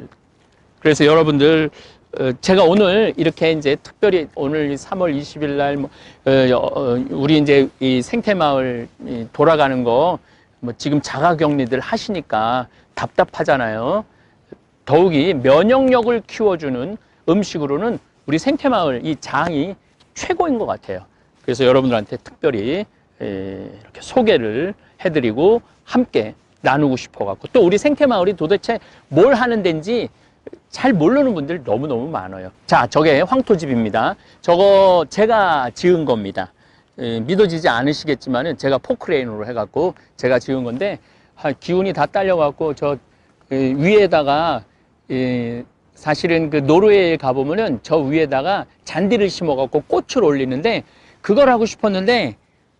Speaker 1: 그래서 여러분들 어, 제가 오늘 이렇게 이제 특별히 오늘 3월 20일 날 뭐, 어, 어, 우리 이제 이 생태마을 이 돌아가는 거 뭐 지금 자가격리들 하시니까 답답하잖아요. 더욱이 면역력을 키워주는 음식으로는 우리 생태마을 이 장이 최고인 것 같아요. 그래서 여러분들한테 특별히 에, 이렇게 소개를 해드리고 함께 나누고 싶어갖고 또 우리 생태마을이 도대체 뭘 하는 데인지 잘 모르는 분들 너무너무 많아요. 자, 저게 황토집입니다. 저거 제가 지은 겁니다. 에, 믿어지지 않으시겠지만은 제가 포크레인으로 해갖고 제가 지은 건데 아, 기운이 다 딸려갖고 저 에, 위에다가 에, 사실은 그 노르웨이에 가보면은 저 위에다가 잔디를 심어갖고 꽃을 올리는데 그걸 하고 싶었는데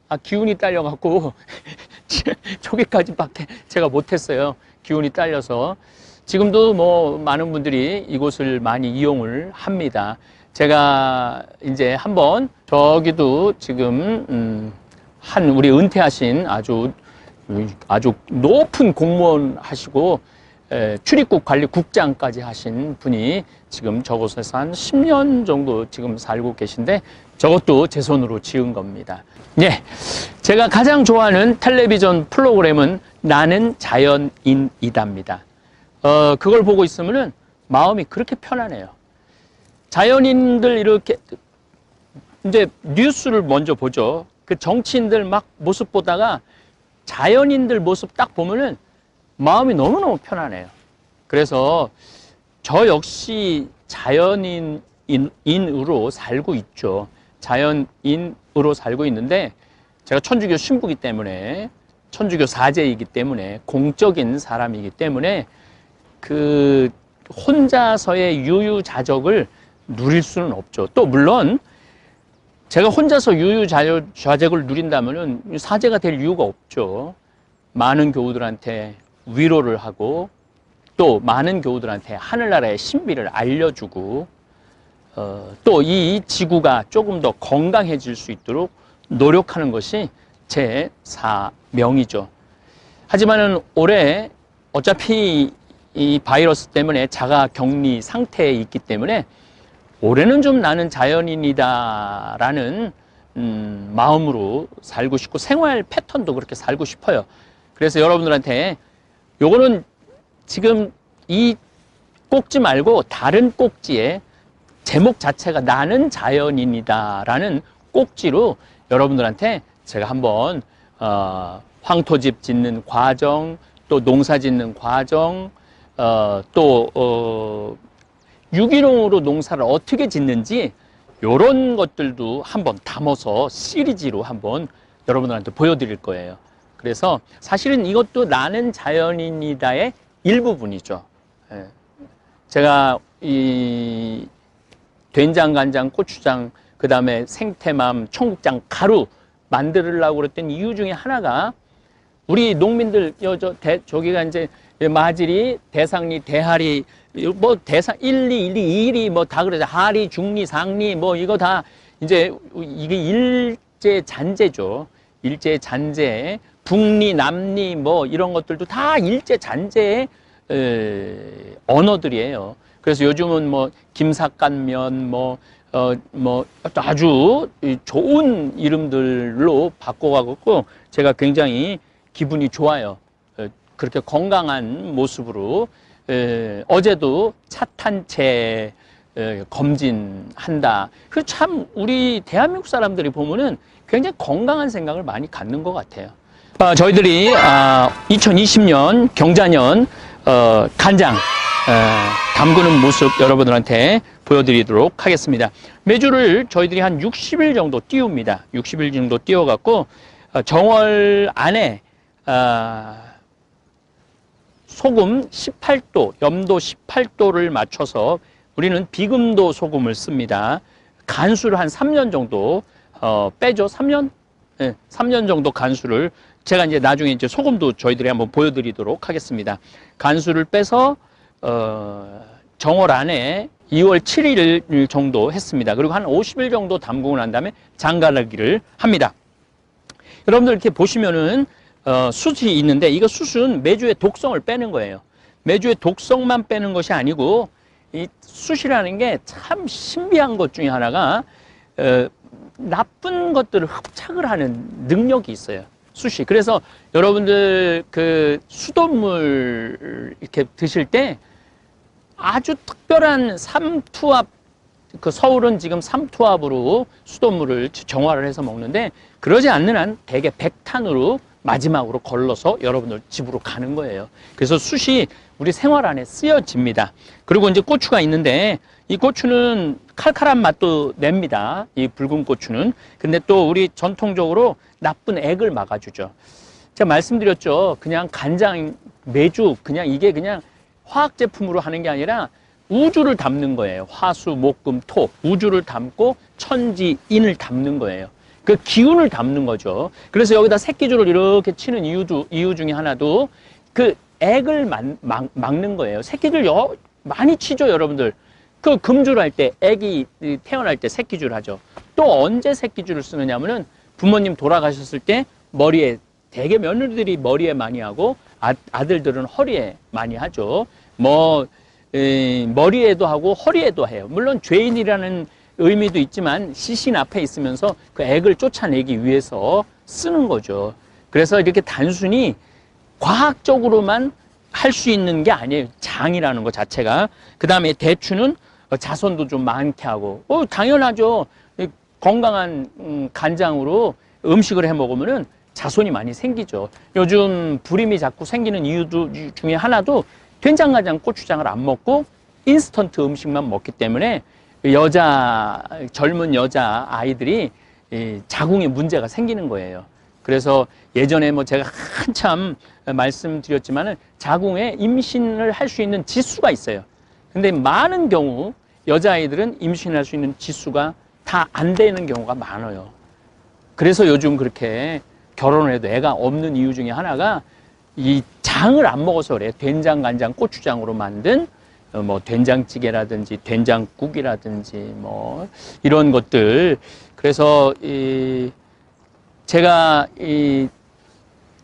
Speaker 1: 아 기운이 딸려갖고 <laughs> 저기까지 밖에 제가 못했어요. 기운이 딸려서 지금도 뭐 많은 분들이 이곳을 많이 이용을 합니다. 제가 이제 한번 저기도 지금 음, 한 우리 은퇴하신 아주 아주 높은 공무원 하시고 에, 출입국 관리 국장까지 하신 분이 지금 저곳에서 한 10년 정도 지금 살고 계신데 저것도 제 손으로 지은 겁니다. 예. 제가 가장 좋아하는 텔레비전 프로그램은 나는 자연인이다입니다. 어, 그걸 보고 있으면은 마음이 그렇게 편안해요. 자연인들 이렇게 이제 뉴스를 먼저 보죠. 그 정치인들 막 모습 보다가 자연인들 모습 딱 보면은 마음이 너무너무 편안해요. 그래서 저 역시 자연인으로 살고 있죠. 자연인으로 살고 있는데 제가 천주교 신부기 때문에 천주교 사제이기 때문에 공적인 사람이기 때문에 그 혼자서의 유유자적을 누릴 수는 없죠. 또 물론 제가 혼자서 유유자적을 누린다면은 사제가 될 이유가 없죠. 많은 교우들한테 위로를 하고 또 많은 교우들한테 하늘나라의 신비를 알려주고 어, 또 이 지구가 조금 더 건강해질 수 있도록 노력하는 것이 제 사명이죠. 하지만은 올해 어차피 이 바이러스 때문에 자가 격리 상태에 있기 때문에 올해는 좀 나는 자연인이다라는 음, 마음으로 살고 싶고 생활 패턴도 그렇게 살고 싶어요. 그래서 여러분들한테 요거는 지금 이 꼭지 말고 다른 꼭지에 제목 자체가 나는 자연인이다 라는 꼭지로 여러분들한테 제가 한번 어, 황토집 짓는 과정, 또 농사 짓는 과정, 어, 또 어, 유기농으로 농사를 어떻게 짓는지 이런 것들도 한번 담아서 시리즈로 한번 여러분들한테 보여드릴 거예요. 그래서 사실은 이것도 나는 자연인이다의 일부분이죠. 예. 제가 이 된장, 간장, 고추장, 그 다음에 생태맘, 청국장, 가루 만들으려고 그랬던 이유 중에 하나가 우리 농민들 여 저 대, 저기가 이제 마질이 대상리 대하리 뭐 대상 1, 2, 1, 2, 2리 뭐 다 그러죠. 하리, 중리, 상리 뭐 이거 다 이제 이게 일제 잔재죠. 일제 잔재, 북리, 남리 뭐 이런 것들도 다 일제 잔재의 에, 언어들이에요. 그래서 요즘은 뭐 김삿간면 뭐 어, 뭐, 아주 좋은 이름들로 바꿔가고 제가 굉장히 기분이 좋아요. 어, 그렇게 건강한 모습으로 에, 어제도 차탄체 에, 검진한다. 그 참 우리 대한민국 사람들이 보면은 굉장히 건강한 생각을 많이 갖는 것 같아요. 어, 저희들이 아, 2020년 경자년 어, 간장 어, 담그는 모습 여러분들한테 보여드리도록 하겠습니다. 매주를 저희들이 한 60일 정도 띄웁니다. 60일 정도 띄워갖고 어, 정월 안에 어, 소금 18도, 염도 18도를 맞춰서 우리는 비금도 소금을 씁니다. 간수를 한 3년 정도 어, 빼죠. 3년? 네, 3년 정도 간수를 제가 이제 나중에 이제 소금도 저희들이 한번 보여드리도록 하겠습니다. 간수를 빼서 어, 정월 안에 2월 7일 정도 했습니다. 그리고 한 50일 정도 담그고 난 다음에 장가르기를 합니다. 여러분들 이렇게 보시면은 어, 숯이 있는데 이거 숯은 매주의 독성을 빼는 거예요. 매주의 독성만 빼는 것이 아니고 이 숯이라는 게 참 신비한 것 중에 하나가 어, 나쁜 것들을 흡착을 하는 능력이 있어요. 숯이. 그래서 여러분들 그 수돗물 이렇게 드실 때 아주 특별한 삼투압 그 서울은 지금 삼투압으로 수돗물을 정화를 해서 먹는데 그러지 않는 한 대개 백탄으로 마지막으로 걸러서 여러분들 집으로 가는 거예요. 그래서 숯이 우리 생활 안에 쓰여집니다. 그리고 이제 고추가 있는데 이 고추는 칼칼한 맛도 냅니다. 이 붉은 고추는. 근데 또 우리 전통적으로 나쁜 액을 막아주죠. 제가 말씀드렸죠. 그냥 간장, 매주 그냥 이게 그냥 화학 제품으로 하는 게 아니라 우주를 담는 거예요. 화수, 목 금, 토. 우주를 담고 천지, 인을 담는 거예요. 그 기운을 담는 거죠. 그래서 여기다 새끼줄을 이렇게 치는 이유도, 이유 중에 하나도 그 액을 막, 막, 막는 거예요. 새끼줄 여, 많이 치죠, 여러분들. 그 금줄 할 때, 애기 태어날 때 새끼줄 하죠. 또 언제 새끼줄을 쓰느냐면은 부모님 돌아가셨을 때 머리에, 대개 며느리들이 머리에 많이 하고 아, 아들들은 허리에 많이 하죠. 뭐, 에, 머리에도 하고 허리에도 해요. 물론 죄인이라는 의미도 있지만 시신 앞에 있으면서 그 액을 쫓아내기 위해서 쓰는 거죠. 그래서 이렇게 단순히 과학적으로만 할 수 있는 게 아니에요. 장이라는 것 자체가. 그 다음에 대추는 자손도 좀 많게 하고, 어, 당연하죠. 건강한 음, 간장으로 음식을 해 먹으면은 자손이 많이 생기죠. 요즘 불임이 자꾸 생기는 이유도 중에 하나도 된장간장 고추장을 안 먹고 인스턴트 음식만 먹기 때문에 여자 젊은 여자 아이들이 자궁에 문제가 생기는 거예요. 그래서 예전에 뭐 제가 한참 말씀드렸지만은 자궁에 임신을 할 수 있는 지수가 있어요. 근데 많은 경우 여자아이들은 임신할 수 있는 지수가 다 안 되는 경우가 많아요. 그래서 요즘 그렇게 결혼을 해도 애가 없는 이유 중에 하나가 이 장을 안 먹어서 그래요. 된장, 간장, 고추장으로 만든 어, 뭐 된장찌개라든지 된장국이라든지 뭐 이런 것들 그래서 이 제가 이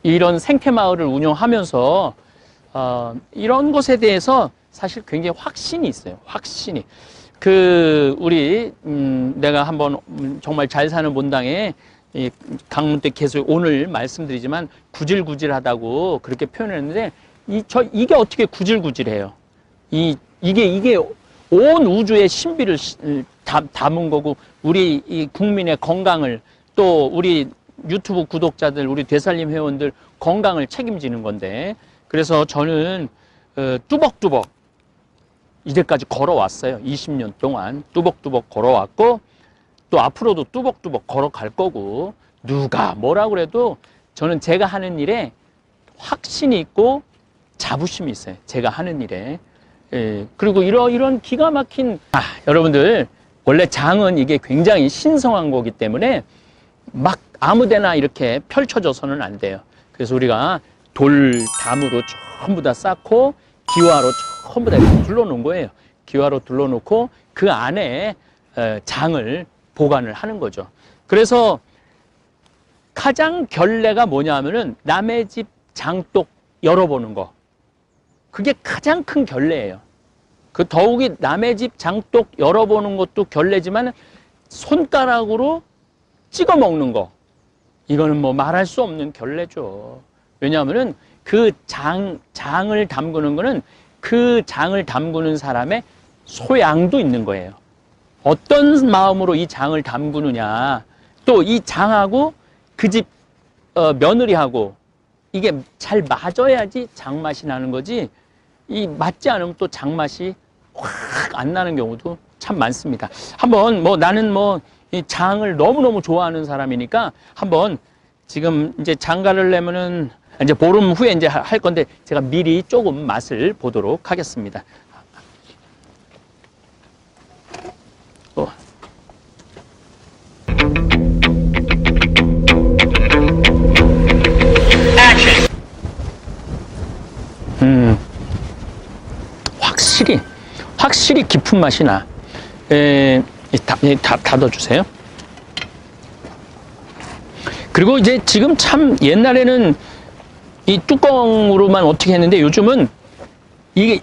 Speaker 1: 이런 생태 마을을 운영하면서 어 이런 것에 대해서 사실 굉장히 확신이 있어요. 확신이 그 우리 음 내가 한번 정말 잘 사는 본당에 이 강문 때 계속 오늘 말씀드리지만 구질구질하다고 그렇게 표현했는데 이 저 이게 어떻게 구질구질해요? 이 이게 이게 온 우주의 신비를 담, 담은 거고 우리 이 국민의 건강을 또 우리 유튜브 구독자들, 우리 되살림 회원들 건강을 책임지는 건데, 그래서 저는 어, 뚜벅뚜벅 이제까지 걸어왔어요. 20년 동안 뚜벅뚜벅 걸어왔고, 또 앞으로도 뚜벅뚜벅 걸어갈 거고, 누가 뭐라 그래도 저는 제가 하는 일에 확신이 있고 자부심이 있어요. 제가 하는 일에. 예, 그리고 이런, 이런 기가 막힌, 아, 여러분들, 원래 장은 이게 굉장히 신성한 거기 때문에 막 아무데나 이렇게 펼쳐져서는 안 돼요. 그래서 우리가 돌담으로 전부 다 쌓고 기와로 전부 다 둘러놓은 거예요. 기와로 둘러놓고 그 안에 어, 장을 보관을 하는 거죠. 그래서 가장 결례가 뭐냐면은 남의 집 장독 열어보는 거. 그게 가장 큰 결례예요. 그 더욱이 남의 집 장독 열어보는 것도 결례지만 손가락으로 찍어 먹는 거. 이거는 뭐 말할 수 없는 결례죠. 왜냐하면은 그 장, 장을 담그는 거는 그 장을 담그는 사람의 소양도 있는 거예요. 어떤 마음으로 이 장을 담그느냐. 또 이 장하고 그집 어, 며느리하고 이게 잘 맞아야지 장맛이 나는 거지 이 맞지 않으면 또 장맛이 확 안 나는 경우도 참 많습니다. 한번 뭐 나는 뭐 이 장을 너무너무 좋아하는 사람이니까 한번 지금 이제 장가를 내면은 이제 보름 후에 이제 할 건데 제가 미리 조금 맛을 보도록 하겠습니다. 어. 음, 확실히, 확실히 깊은 맛이 나. 에, 다, 다, 닫아주세요. 그리고 이제 지금 참 옛날에는 이 뚜껑으로만 어떻게 했는데 요즘은 이게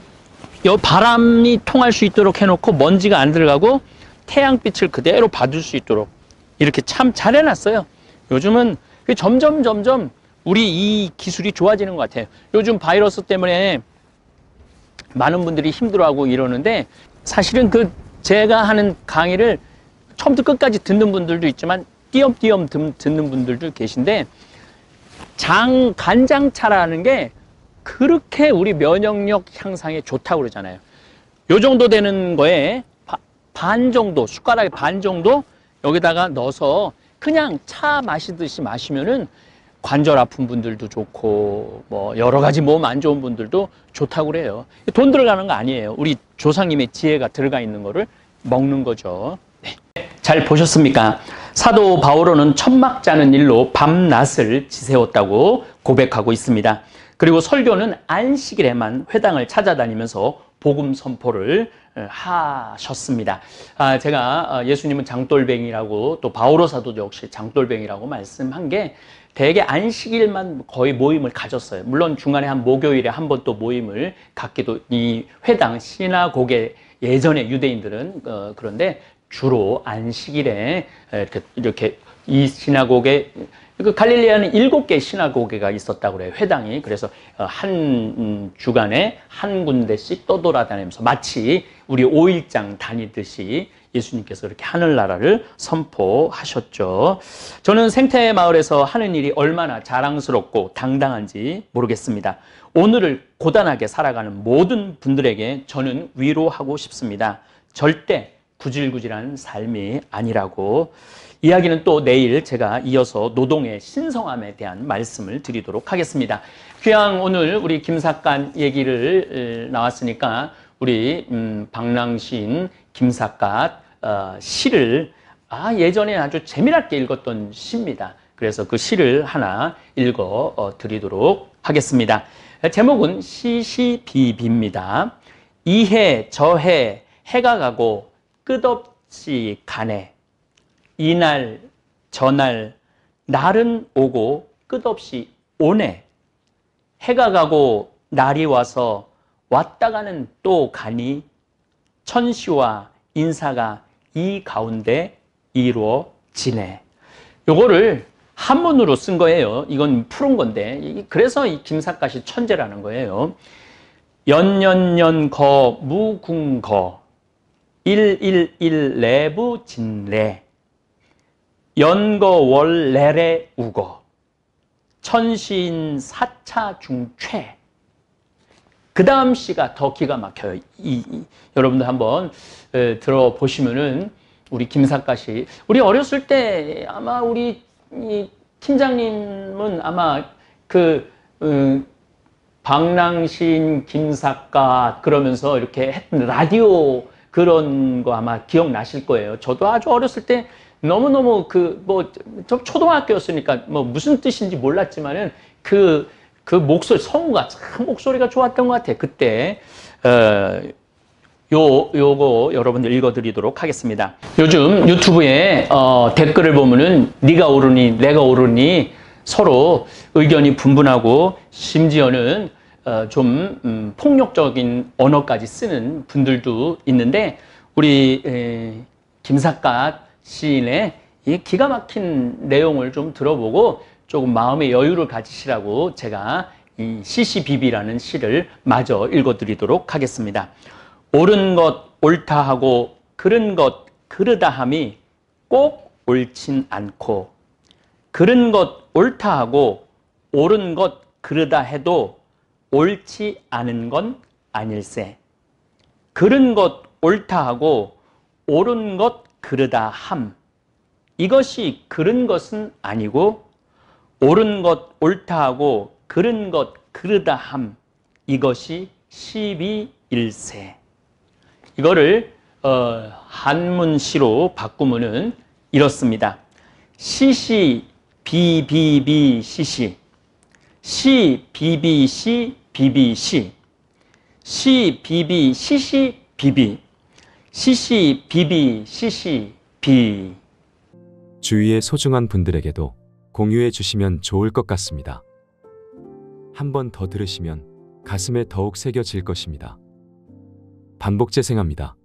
Speaker 1: 여 바람이 통할 수 있도록 해놓고 먼지가 안 들어가고 태양빛을 그대로 받을 수 있도록 이렇게 참 잘 해놨어요. 요즘은 점점 점점 우리 이 기술이 좋아지는 것 같아요. 요즘 바이러스 때문에 많은 분들이 힘들어하고 이러는데 사실은 그 제가 하는 강의를 처음부터 끝까지 듣는 분들도 있지만 띄엄띄엄 듣는 분들도 계신데 장 간장차라는 게 그렇게 우리 면역력 향상에 좋다고 그러잖아요. 요 정도 되는 거에 반 정도 숟가락의 반 정도 여기다가 넣어서 그냥 차 마시듯이 마시면은 관절 아픈 분들도 좋고 뭐 여러 가지 몸 안 좋은 분들도 좋다고 그래요. 돈 들어가는 거 아니에요. 우리 조상님의 지혜가 들어가 있는 거를 먹는 거죠. 네. 잘 보셨습니까? 사도 바오로는 천막 자는 일로 밤낮을 지새웠다고 고백하고 있습니다. 그리고 설교는 안식일에만 회당을 찾아다니면서 복음 선포를 어, 하셨습니다. 아, 제가 어, 예수님은 장돌뱅이라고 또 바오로 사도 역시 장돌뱅이라고 말씀한 게 대개 안식일만 거의 모임을 가졌어요. 물론 중간에 한 목요일에 한 번 또 모임을 갖기도 이 회당 시나고게 예전에 유대인들은 어, 그런데 주로 안식일에 이렇게 이렇게 이 시나고게 그 갈릴리아는 일곱 개 시나고게가 있었다고 그래요. 회당이. 그래서 어, 한 음, 주간에 한 군데씩 떠돌아다니면서 마치 우리 오일장 다니듯이 예수님께서 그렇게 하늘나라를 선포하셨죠. 저는 생태 마을에서 하는 일이 얼마나 자랑스럽고 당당한지 모르겠습니다. 오늘을 고단하게 살아가는 모든 분들에게 저는 위로하고 싶습니다. 절대 구질구질한 삶이 아니라고 이야기는 또 내일 제가 이어서 노동의 신성함에 대한 말씀을 드리도록 하겠습니다. 귀양 오늘 우리 김사관 얘기를 나왔으니까 우리 음, 방랑시인 김사관 어, 시를 아 예전에 아주 재미나게 읽었던 시입니다. 그래서 그 시를 하나 읽어 어, 드리도록 하겠습니다. 제목은 시시비비입니다. 이해 저해 해가 가고 끝없이 가네. 이날 저날 날은 오고 끝없이 오네. 해가 가고 날이 와서 왔다 가는 또 가니 천시와 인사가 이 가운데 이루어지네. 요거를 한문으로 쓴 거예요. 이건 푸른 건데. 그래서 이 김사갓이 천재라는 거예요. 연년년 거 무궁거 111 내부 진례. 연거월레레 우거. 천신 사차 중최. 그 다음 시가 더 기가 막혀요. 이, 이, 여러분들 한번 에, 들어보시면은 우리 김사까 씨. 우리 어렸을 때 아마 우리 이 팀장님은 아마 그 음, 방랑신 김사까 그러면서 이렇게 했던 라디오 그런 거 아마 기억나실 거예요. 저도 아주 어렸을 때 너무너무 그, 뭐, 저 초등학교였으니까 뭐 무슨 뜻인지 몰랐지만은 그, 그 목소리, 성우가 참 목소리가 좋았던 것 같아요. 그때, 어, 요, 요거 여러분들 읽어드리도록 하겠습니다. 요즘 유튜브에, 어, 댓글을 보면은 네가 오르니, 내가 오르니 서로 의견이 분분하고 심지어는 어, 좀 음, 폭력적인 언어까지 쓰는 분들도 있는데 우리 에, 김사갓 시인의 이 기가 막힌 내용을 좀 들어보고 조금 마음의 여유를 가지시라고 제가 이 시시비비라는 시를 마저 읽어드리도록 하겠습니다. 옳은 것 옳다 하고 그른 것 그르다 함이 꼭 옳진 않고 그른 것 옳다 하고 옳은 것 그르다 해도 옳지 않은 건 아닐세. 그른 것 옳다 하고 옳은 것 그르다 함. 이것이 그른 것은 아니고 옳은 것 옳다 하고 그른 것 그르다 함. 이것이 시비일세. 이거를 어, 한문시로 바꾸면은 이렇습니다. 시시 비비비 시시 시 비비 시 비비 시시 비비 시시 비
Speaker 2: 주위의 소중한 분들에게도 공유해 주시면 좋을 것 같습니다. 한 번 더 들으시면 가슴에 더욱 새겨질 것입니다. 반복 재생합니다.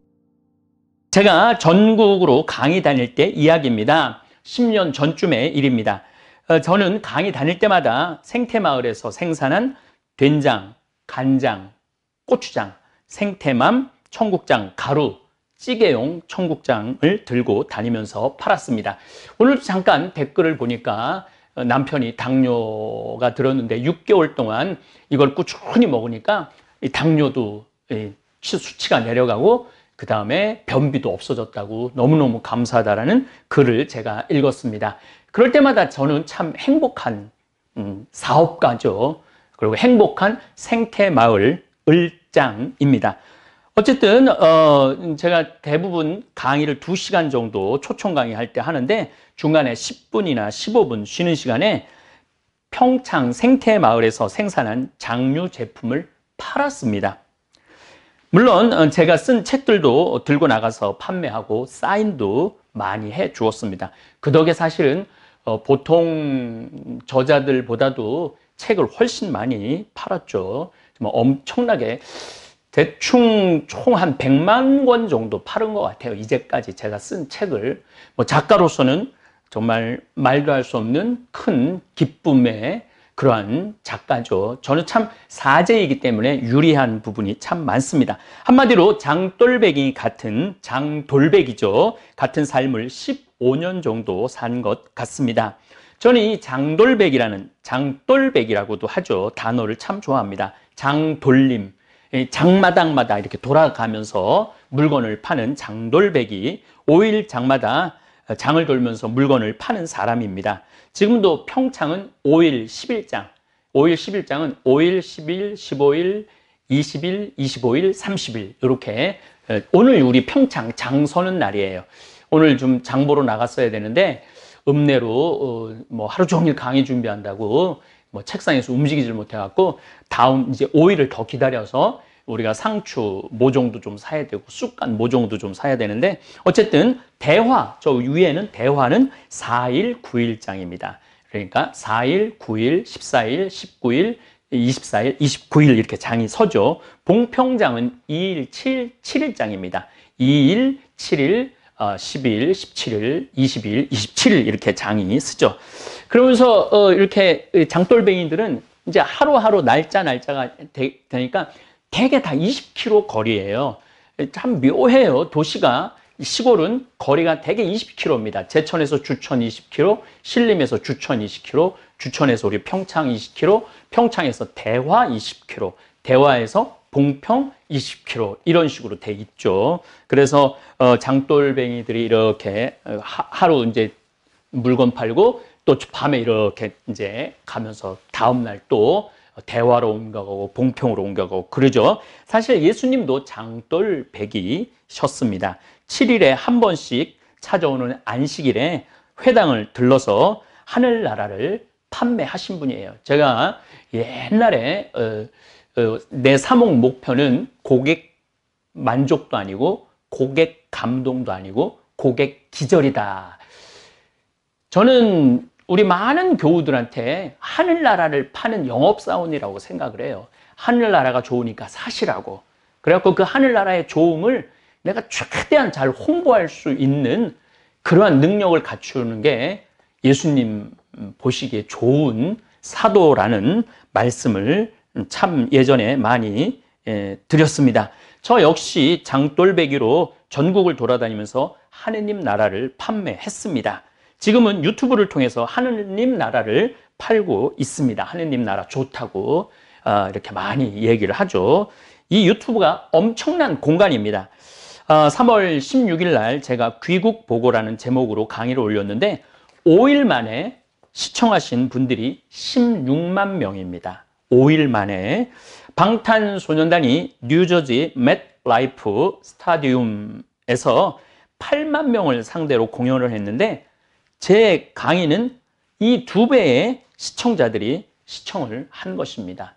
Speaker 1: 제가 전국으로 강의 다닐 때 이야기입니다. 10년 전쯤의 일입니다. 어, 저는 강의 다닐 때마다 생태마을에서 생산한 된장, 간장, 고추장, 생태맘, 청국장, 가루, 찌개용 청국장을 들고 다니면서 팔았습니다. 오늘 잠깐 댓글을 보니까 어, 남편이 당뇨가 들었는데 6개월 동안 이걸 꾸준히 먹으니까 당뇨도 수치가 내려가고 그 다음에 변비도 없어졌다고 너무너무 감사하다라는 글을 제가 읽었습니다. 그럴 때마다 저는 참 행복한 음, 사업가죠. 그리고 행복한 생태 마을 을장입니다. 어쨌든 어, 제가 대부분 강의를 2시간 정도 초청 강의 할 때 하는데 중간에 10분이나 15분 쉬는 시간에 평창 생태 마을에서 생산한 장류 제품을 팔았습니다. 물론 어, 제가 쓴 책들도 들고 나가서 판매하고 사인도 많이 해 주었습니다. 그 덕에 사실은 어, 보통 저자들보다도 책을 훨씬 많이 팔았죠. 뭐 엄청나게 대충 총 한 100만 권 정도 팔은 것 같아요. 이제까지 제가 쓴 책을. 뭐 작가로서는 정말 말도 할 수 없는 큰 기쁨의 그러한 작가죠. 저는 참 사제이기 때문에 유리한 부분이 참 많습니다. 한마디로 장돌배기 같은 장돌배기죠. 같은 삶을 15년 정도 산 것 같습니다. 저는 이 장돌백이라는 장돌백이라고도 하죠. 단어를 참 좋아합니다. 장돌림. 장마당마다 이렇게 돌아가면서 물건을 파는 장돌백이 5일 장마다 장을 돌면서 물건을 파는 사람입니다. 지금도 평창은 5일 10일장, 5일 10일장은 5일, 10일, 15일, 20일, 25일, 30일 이렇게 오늘 우리 평창 장 서는 날이에요. 오늘 좀 장보러 나갔어야 되는데 읍내로 어, 뭐 하루 종일 강의 준비한다고 뭐 책상에서 움직이질 못해갖고 다음 이제 5일을 더 기다려서 우리가 상추 모종도 좀 사야 되고 쑥간 모종도 좀 사야 되는데 어쨌든 대화 저 위에는 대화는 4일 9일장입니다. 그러니까 4일, 9일, 14일, 19일, 24일, 29일 이렇게 장이 서죠. 봉평장은 2일, 7일, 7일장입니다. 2일, 7일, 12일, 17일, 20일, 27일 이렇게 장이 쓰죠. 그러면서 어, 이렇게 장돌뱅이들은 이제 하루하루 날짜 날짜가 되, 니까 대개 다 20km 거리예요. 참 묘해요. 도시가 시골은 거리가 대개 20km입니다. 제천에서 주천 20km, 신림에서 주천 20km, 주천에서 우리 평창 20km, 평창에서 대화 20km, 대화에서 봉평 20km 이런 식으로 돼 있죠. 그래서 어, 장돌뱅이들이 이렇게 어, 하- 하루 이제 물건 팔고 또 밤에 이렇게 이제 가면서 다음 날 또 대화로 옮겨가고 봉평으로 옮겨가고 그러죠. 사실 예수님도 장돌백이셨습니다. 7일에 한 번씩 찾아오는 안식일에 회당을 들러서 하늘나라를 판매하신 분이에요. 제가 옛날에 어, 어, 내 사목 목표는 고객 만족도 아니고 고객 감동도 아니고 고객 기절이다. 저는 우리 많은 교우들한테 하늘나라를 파는 영업사원이라고 생각을 해요. 하늘나라가 좋으니까 사시라고. 그래갖고 그 하늘나라의 좋음을 내가 최대한 잘 홍보할 수 있는 그러한 능력을 갖추는 게 예수님 보시기에 좋은 사도라는 말씀을 참 예전에 많이 예, 드렸습니다. 저 역시 장돌배기로 전국을 돌아다니면서 하느님 나라를 판매했습니다. 지금은 유튜브를 통해서 하느님 나라를 팔고 있습니다. 하느님 나라 좋다고 아, 이렇게 많이 얘기를 하죠. 이 유튜브가 엄청난 공간입니다. 아, 3월 16일 날 제가 귀국 보고라는 제목으로 강의를 올렸는데 5일 만에 시청하신 분들이 16만 명입니다. 5일 만에 방탄소년단이 뉴저지 맷라이프 스타디움에서 8만 명을 상대로 공연을 했는데 제 강의는 이 두 배의 시청자들이 시청을 한 것입니다.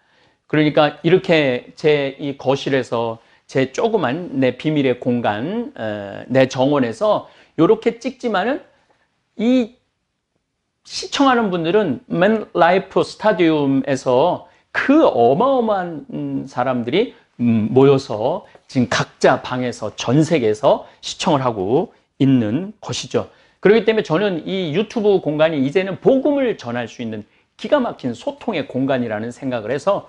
Speaker 1: 그러니까 이렇게 제 이 거실에서 제 조그만 내 비밀의 공간, 어, 내 정원에서 이렇게 찍지만은 이 시청하는 분들은 맨 라이프 스타디움에서 그 어마어마한 음, 사람들이 음, 모여서 지금 각자 방에서 전 세계에서 시청을 하고 있는 것이죠. 그렇기 때문에 저는 이 유튜브 공간이 이제는 복음을 전할 수 있는 기가 막힌 소통의 공간이라는 생각을 해서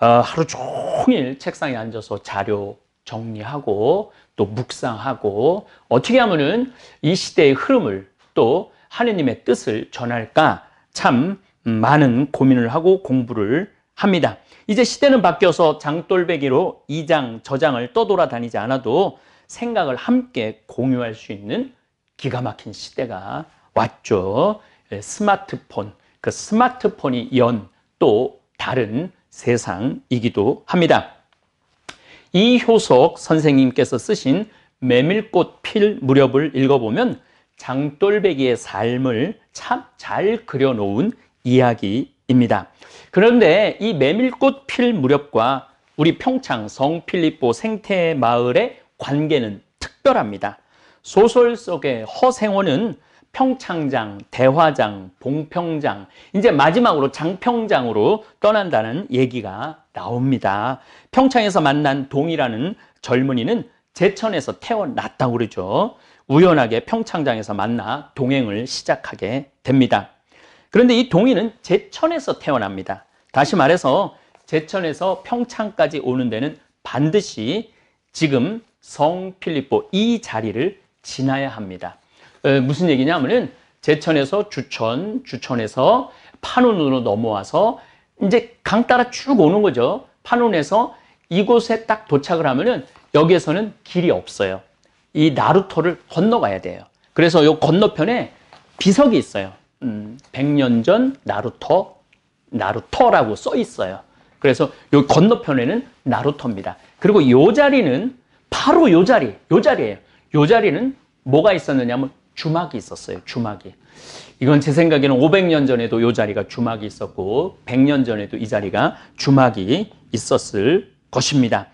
Speaker 1: 어, 하루 종일 책상에 앉아서 자료 정리하고 또 묵상하고 어떻게 하면은 이 시대의 흐름을 또 하느님의 뜻을 전할까 참 음, 많은 고민을 하고 공부를 합니다. 이제 시대는 바뀌어서 장돌배기로 이장 저장을 떠돌아다니지 않아도 생각을 함께 공유할 수 있는 기가 막힌 시대가 왔죠. 예, 스마트폰, 그 스마트폰이 연 또 다른 세상이기도 합니다. 이효석 선생님께서 쓰신 메밀꽃 필 무렵을 읽어보면 장돌배기의 삶을 참 잘 그려놓은 이야기입니다. 그런데 이 메밀꽃 필 무렵과 우리 평창 성필리포 생태 마을의 관계는 특별합니다. 소설 속의 허생원은 평창장, 대화장, 봉평장, 이제 마지막으로 장평장으로 떠난다는 얘기가 나옵니다. 평창에서 만난 동이라는 젊은이는 제천에서 태어났다고 그러죠. 우연하게 평창장에서 만나 동행을 시작하게 됩니다. 그런데 이 동이는 제천에서 태어납니다. 다시 말해서 제천에서 평창까지 오는 데는 반드시 지금 성 필리포 이 자리를 지나야 합니다. 에, 무슨 얘기냐면은 제천에서 주천, 주천에서 판운으로 넘어와서 이제 강 따라 쭉 오는 거죠. 판운에서 이곳에 딱 도착을 하면은 여기에서는 길이 없어요. 이 나루터를 건너가야 돼요. 그래서 요 건너편에 비석이 있어요. 음, 100년 전 나루터, 나루터라고 써 있어요. 그래서 요 건너편에는 나루터입니다. 그리고 요 자리는 바로 요 자리, 요 자리예요. 요 자리는 뭐가 있었느냐면 주막이 있었어요. 주막이. 이건 제 생각에는 500년 전에도 요 자리가 주막이 있었고 100년 전에도 이 자리가 주막이 있었을 것입니다.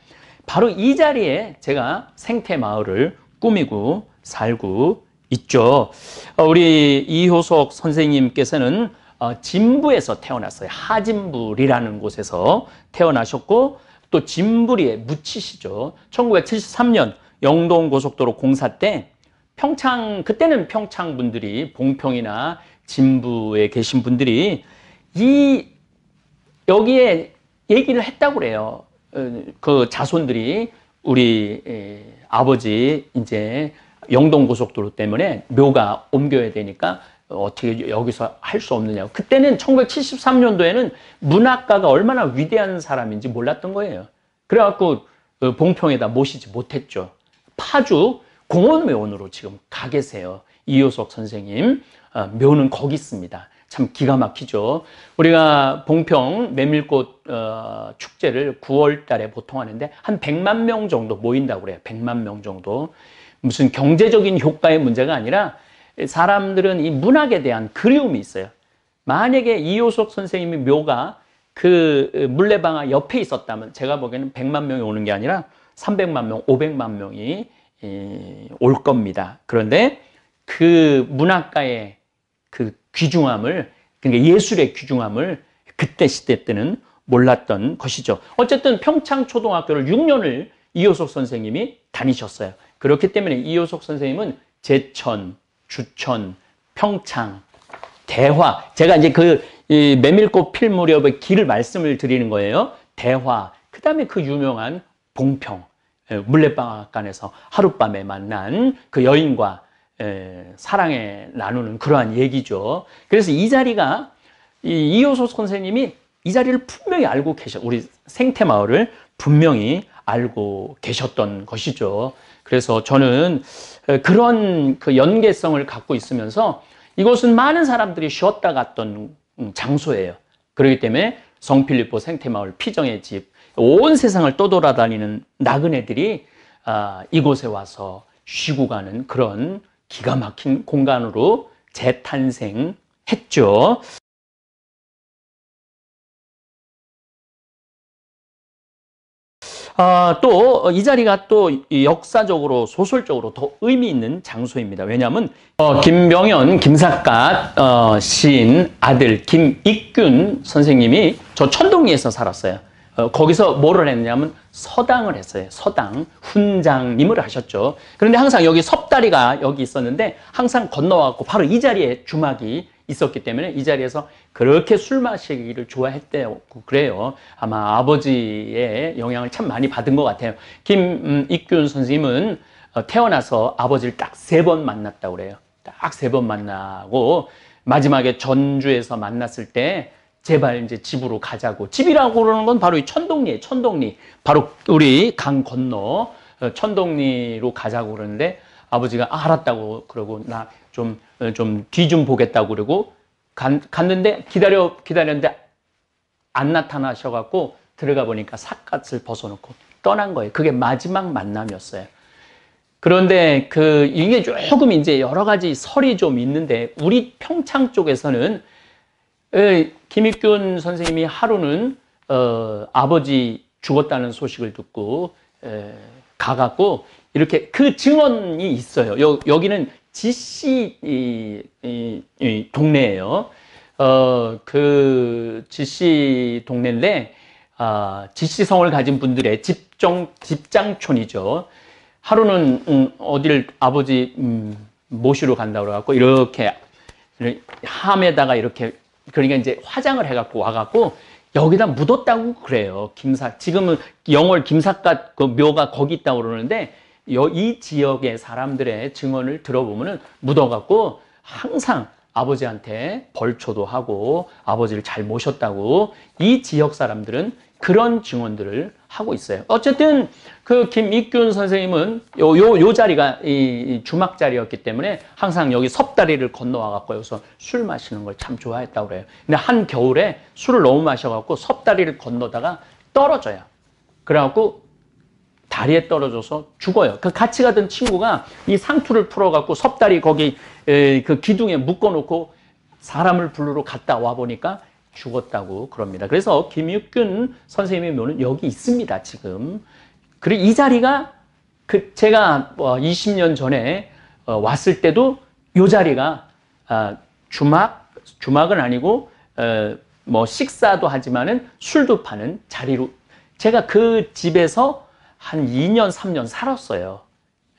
Speaker 1: 바로 이 자리에 제가 생태 마을을 꾸미고 살고 있죠. 어, 우리 이효석 선생님께서는 어, 진부에서 태어났어요. 하진불이라는 곳에서 태어나셨고 또 진부리에 묻히시죠. 1973년 영동 고속도로 공사 때 평창 그때는 평창 분들이 봉평이나 진부에 계신 분들이 이 여기에 얘기를 했다고 그래요. 어, 그 자손들이 우리 에, 아버지 이제 영동 고속도로 때문에 묘가 옮겨야 되니까 어떻게 여기서 할 수 없느냐고. 그때는 1973년도에는 문학가가 얼마나 위대한 사람인지 몰랐던 거예요. 그래갖고 어, 봉평에다 모시지 못했죠. 파주 공원묘원으로 지금 가 계세요. 이효석 선생님. 어, 묘는 거기 있습니다. 참 기가 막히죠. 우리가 봉평 메밀꽃 어, 축제를 9월 달에 보통 하는데 한 100만 명 정도 모인다고 그래요. 100만 명 정도. 무슨 경제적인 효과의 문제가 아니라 사람들은 이 문학에 대한 그리움이 있어요. 만약에 이효석 선생님의 묘가 그 물레방아 옆에 있었다면 제가 보기에는 100만 명이 오는 게 아니라 300만 명, 500만 명이 이, 올 겁니다. 그런데 그 문학가의 그 귀중함을 그러니까 예술의 귀중함을 그때 시대 때는 몰랐던 것이죠. 어쨌든 평창 초등학교를 6년을 이효석 선생님이 다니셨어요. 그렇기 때문에 이효석 선생님은 제천, 주천, 평창, 대화. 제가 이제 그 메밀꽃 필 무렵의 길을 말씀을 드리는 거예요. 대화. 그 다음에 그 유명한 봉평. 물레방앗간에서 하룻밤에 만난 그 여인과 사랑에 나누는 그러한 얘기죠. 그래서 이 자리가 이 이효소 선생님이 이 자리를 분명히 알고 계셨, 우리 생태 마을을 분명히 알고 계셨던 것이죠. 그래서 저는 그런 그 연계성을 갖고 있으면서 이곳은 많은 사람들이 쉬었다 갔던 장소예요. 그렇기 때문에 성필리포 생태마을 피정의 집, 온 세상을 떠돌아다니는 나그네들이 아, 이곳에 와서 쉬고 가는 그런 기가 막힌 공간으로 재탄생했죠. 아, 또 이 자리가 또 역사적으로 소설적으로 더 의미 있는 장소입니다. 왜냐하면 어, 김병현, 김삿갓 어, 시인 아들 김익균 선생님이 저 천동리에서 살았어요. 어, 거기서 뭐를 했냐면 서당을 했어요. 서당 훈장님을 하셨죠. 그런데 항상 여기 섭다리가 여기 있었는데 항상 건너왔고 바로 이 자리에 주막이 있었기 때문에 이 자리에서 그렇게 술 마시기를 좋아했대요. 그래요. 아마 아버지의 영향을 참 많이 받은 것 같아요. 김익균 선생님은 어, 태어나서 아버지를 딱 세 번 만났다고 그래요. 딱 세 번 만나고 마지막에 전주에서 만났을 때 제발 이제 집으로 가자고. 집이라고 그러는 건 바로 이 천동리에 천동리. 바로 우리 강 건너 어, 천동리로 가자고 그러는데 아버지가 아, 알았다고 그러고 나 좀 좀 뒤좀 보겠다고 그러고 간, 갔는데 기다려 기다렸는데 안 나타나셔갖고 들어가 보니까 삿갓을 벗어놓고 떠난 거예요. 그게 마지막 만남이었어요. 그런데 그 이게 조금 이제 여러 가지 설이 좀 있는데 우리 평창 쪽에서는 김익균 선생님이 하루는 어, 아버지 죽었다는 소식을 듣고 에, 가갖고 이렇게 그 증언이 있어요. 여, 여기는 지씨 이, 이, 이 동네예요. 어, 그 지씨 동네인데 아, 지씨성을 가진 분들의 집정 집장촌이죠. 하루는 음, 어디를 아버지 음, 모시러 간다고 그래갖고 이렇게 함에다가 이렇게 그러니까 이제 화장을 해갖고 와갖고 여기다 묻었다고 그래요. 김사 지금은 영월 김삿갓 그 묘가 거기 있다고 그러는데 이 지역의 사람들의 증언을 들어보면은 묻어갖고 항상 아버지한테 벌초도 하고 아버지를 잘 모셨다고 이 지역 사람들은 그런 증언들을 하고 있어요. 어쨌든 그 김익균 선생님은 요, 요, 요 자리가 이 주막 자리였기 때문에 항상 여기 섭다리를 건너와 갖고 여기서 술 마시는 걸 참 좋아했다고 그래요. 근데 한 겨울에 술을 너무 마셔 갖고 섭다리를 건너다가 떨어져요. 그래갖고 다리에 떨어져서 죽어요. 그 같이 가던 친구가 이 상투를 풀어갖고 섭다리 거기 그 기둥에 묶어놓고 사람을 부르러 갔다 와 보니까 죽었다고 그럽니다. 그래서 김육균 선생님의 묘는 여기 있습니다, 지금. 그리고 이 자리가 그 제가 20년 뭐 전에 어, 왔을 때도 이 자리가 아, 주막, 주막은 아니고 어, 뭐 식사도 하지만은 술도 파는 자리로 제가 그 집에서 한 2년, 3년 살았어요.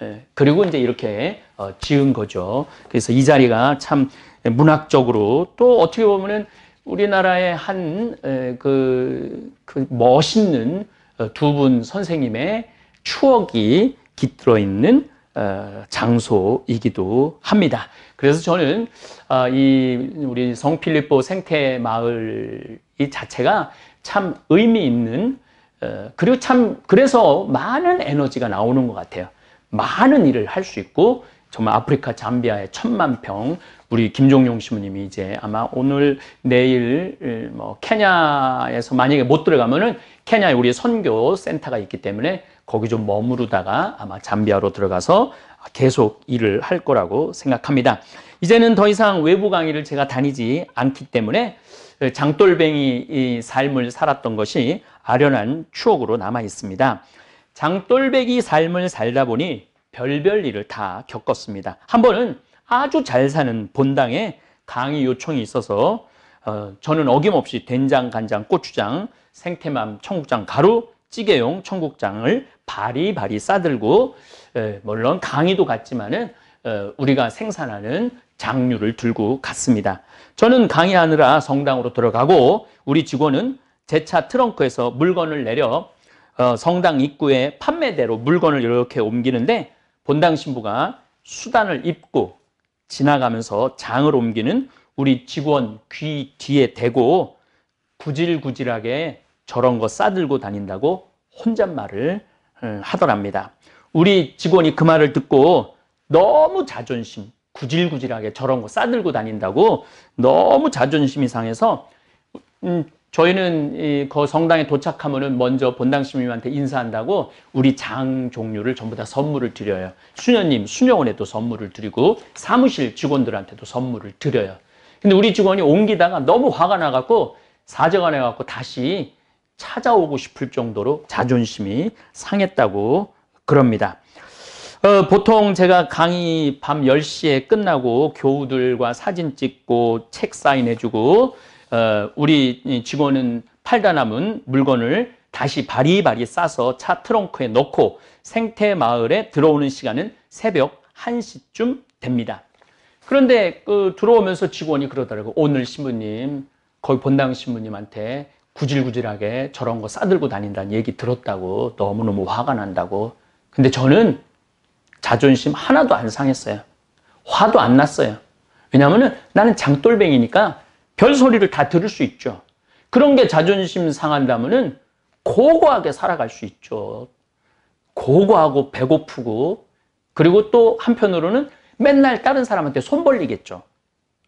Speaker 1: 예, 그리고 이제 이렇게 어, 지은 거죠. 그래서 이 자리가 참 문학적으로 또 어떻게 보면은 우리나라의 한그 그 멋있는 어, 두분 선생님의 추억이 깃들어 있는 어, 장소이기도 합니다. 그래서 저는 어, 이 우리 성필리포 생태 마을 이 자체가 참 의미 있는 어, 그리고 참 그래서 많은 에너지가 나오는 것 같아요. 많은 일을 할 수 있고 정말 아프리카 잠비아의 천만 평 우리 김종용 신부님이 이제 아마 오늘 내일 뭐 케냐에서 만약에 못 들어가면은 케냐에 우리 선교 센터가 있기 때문에 거기 좀 머무르다가 아마 잠비아로 들어가서 계속 일을 할 거라고 생각합니다. 이제는 더 이상 외부 강의를 제가 다니지 않기 때문에 장돌뱅이 이 삶을 살았던 것이 아련한 추억으로 남아 있습니다. 장돌뱅이 삶을 살다 보니 별별 일을 다 겪었습니다. 한 번은 아주 잘 사는 본당에 강의 요청이 있어서 어, 저는 어김없이 된장, 간장, 고추장, 생태맘, 청국장, 가루, 찌개용 청국장을 바리바리 싸들고 에, 물론 강의도 갔지만은 어, 우리가 생산하는 장류를 들고 갔습니다. 저는 강의하느라 성당으로 들어가고 우리 직원은 제 차 트렁크에서 물건을 내려 어, 성당 입구에 판매대로 물건을 이렇게 옮기는데 본당 신부가 수단을 입고 지나가면서 장을 옮기는 우리 직원 귀 뒤에 대고 구질구질하게 저런 거 싸들고 다닌다고 혼잣말을 어, 하더랍니다. 우리 직원이 그 말을 듣고 너무 자존심, 구질구질하게 저런 거 싸들고 다닌다고 너무 자존심이 상해서 음, 저희는 이, 그 성당에 도착하면은 먼저 본당 신부님한테 인사한다고 우리 장 종류를 전부 다 선물을 드려요. 수녀님, 수녀원에도 선물을 드리고 사무실 직원들한테도 선물을 드려요. 근데 우리 직원이 옮기다가 너무 화가 나갖고 사정을 해갖고 다시 찾아오고 싶을 정도로 자존심이 상했다고 그럽니다. 어, 보통 제가 강의 밤 10시에 끝나고 교우들과 사진 찍고 책 사인해주고 어, 우리 직원은 팔다 남은 물건을 다시 바리바리 싸서 차 트렁크에 넣고 생태 마을에 들어오는 시간은 새벽 1시쯤 됩니다. 그런데 그 들어오면서 직원이 그러더라고. 오늘 신부님, 거기 본당 신부님한테 구질구질하게 저런 거 싸들고 다닌다는 얘기 들었다고 너무너무 화가 난다고. 근데 저는 자존심 하나도 안 상했어요. 화도 안 났어요. 왜냐하면 나는 장돌뱅이니까 별 소리를 다 들을 수 있죠. 그런 게 자존심 상한다면은 고고하게 살아갈 수 있죠. 고고하고 배고프고 그리고 또 한편으로는 맨날 다른 사람한테 손 벌리겠죠.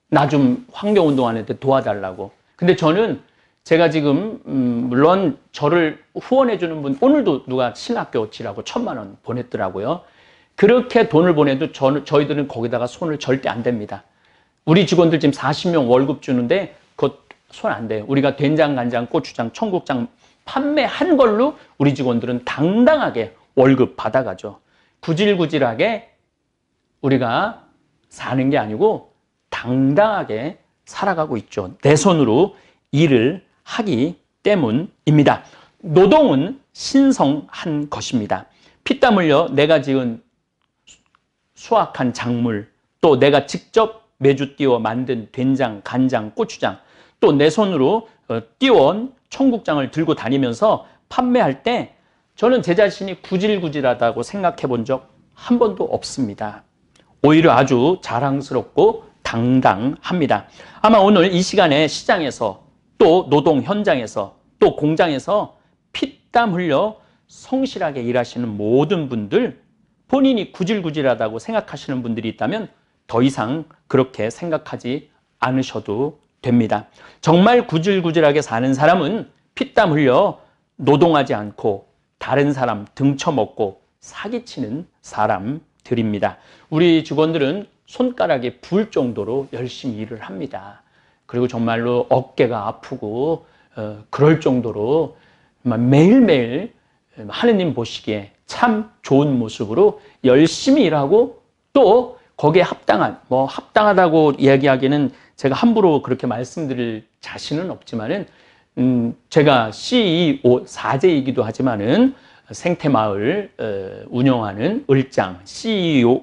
Speaker 1: 나 좀 환경운동하는데 도와달라고. 근데 저는 제가 지금 음 물론 저를 후원해 주는 분 오늘도 누가 신학교 치라고 천만 원 보냈더라고요. 그렇게 돈을 보내도 저, 저희들은 거기다가 손을 절대 안 댑니다. 우리 직원들 지금 40명 월급 주는데 그것 손 안 돼요. 우리가 된장, 간장, 고추장, 청국장 판매한 걸로 우리 직원들은 당당하게 월급 받아가죠. 구질구질하게 우리가 사는 게 아니고 당당하게 살아가고 있죠. 내 손으로 일을 하기 때문입니다. 노동은 신성한 것입니다. 피땀 흘려 내가 지은 수확한 작물, 또 내가 직접 매주 띄워 만든 된장, 간장, 고추장, 또 내 손으로 어, 띄워온 청국장을 들고 다니면서 판매할 때 저는 제 자신이 구질구질하다고 생각해 본 적 한 번도 없습니다. 오히려 아주 자랑스럽고 당당합니다. 아마 오늘 이 시간에 시장에서 또 노동 현장에서 또 공장에서 피땀 흘려 성실하게 일하시는 모든 분들 본인이 구질구질하다고 생각하시는 분들이 있다면 더 이상 그렇게 생각하지 않으셔도 됩니다. 정말 구질구질하게 사는 사람은 피땀 흘려 노동하지 않고 다른 사람 등쳐먹고 사기치는 사람들입니다. 우리 직원들은 손가락에 불 정도로 열심히 일을 합니다. 그리고 정말로 어깨가 아프고 어, 그럴 정도로 매일매일 하느님 보시기에 참 좋은 모습으로 열심히 일하고 또 거기에 합당한 뭐 합당하다고 이야기하기는 제가 함부로 그렇게 말씀드릴 자신은 없지만은 음 제가 CEO 사제이기도 하지만은 생태마을 어, 운영하는 을장 CEO로서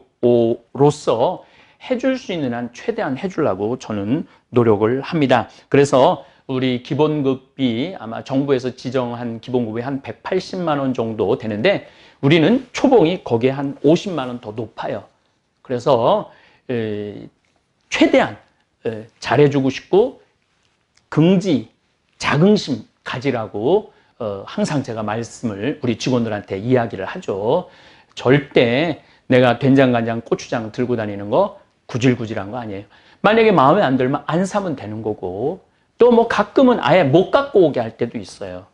Speaker 1: 해줄 수 있는 한 최대한 해주려고 저는 노력을 합니다. 그래서 우리 기본급이 아마 정부에서 지정한 기본급이 한 180만 원 정도 되는데 우리는 초봉이 거기에 한 50만 원 더 높아요. 그래서 에, 최대한 에, 잘해주고 싶고 긍지, 자긍심 가지라고 어, 항상 제가 말씀을 우리 직원들한테 이야기를 하죠. 절대 내가 된장간장 고추장 들고 다니는 거 구질구질한 거 아니에요. 만약에 마음에 안 들면 안 사면 되는 거고 또 뭐 가끔은 아예 못 갖고 오게 할 때도 있어요.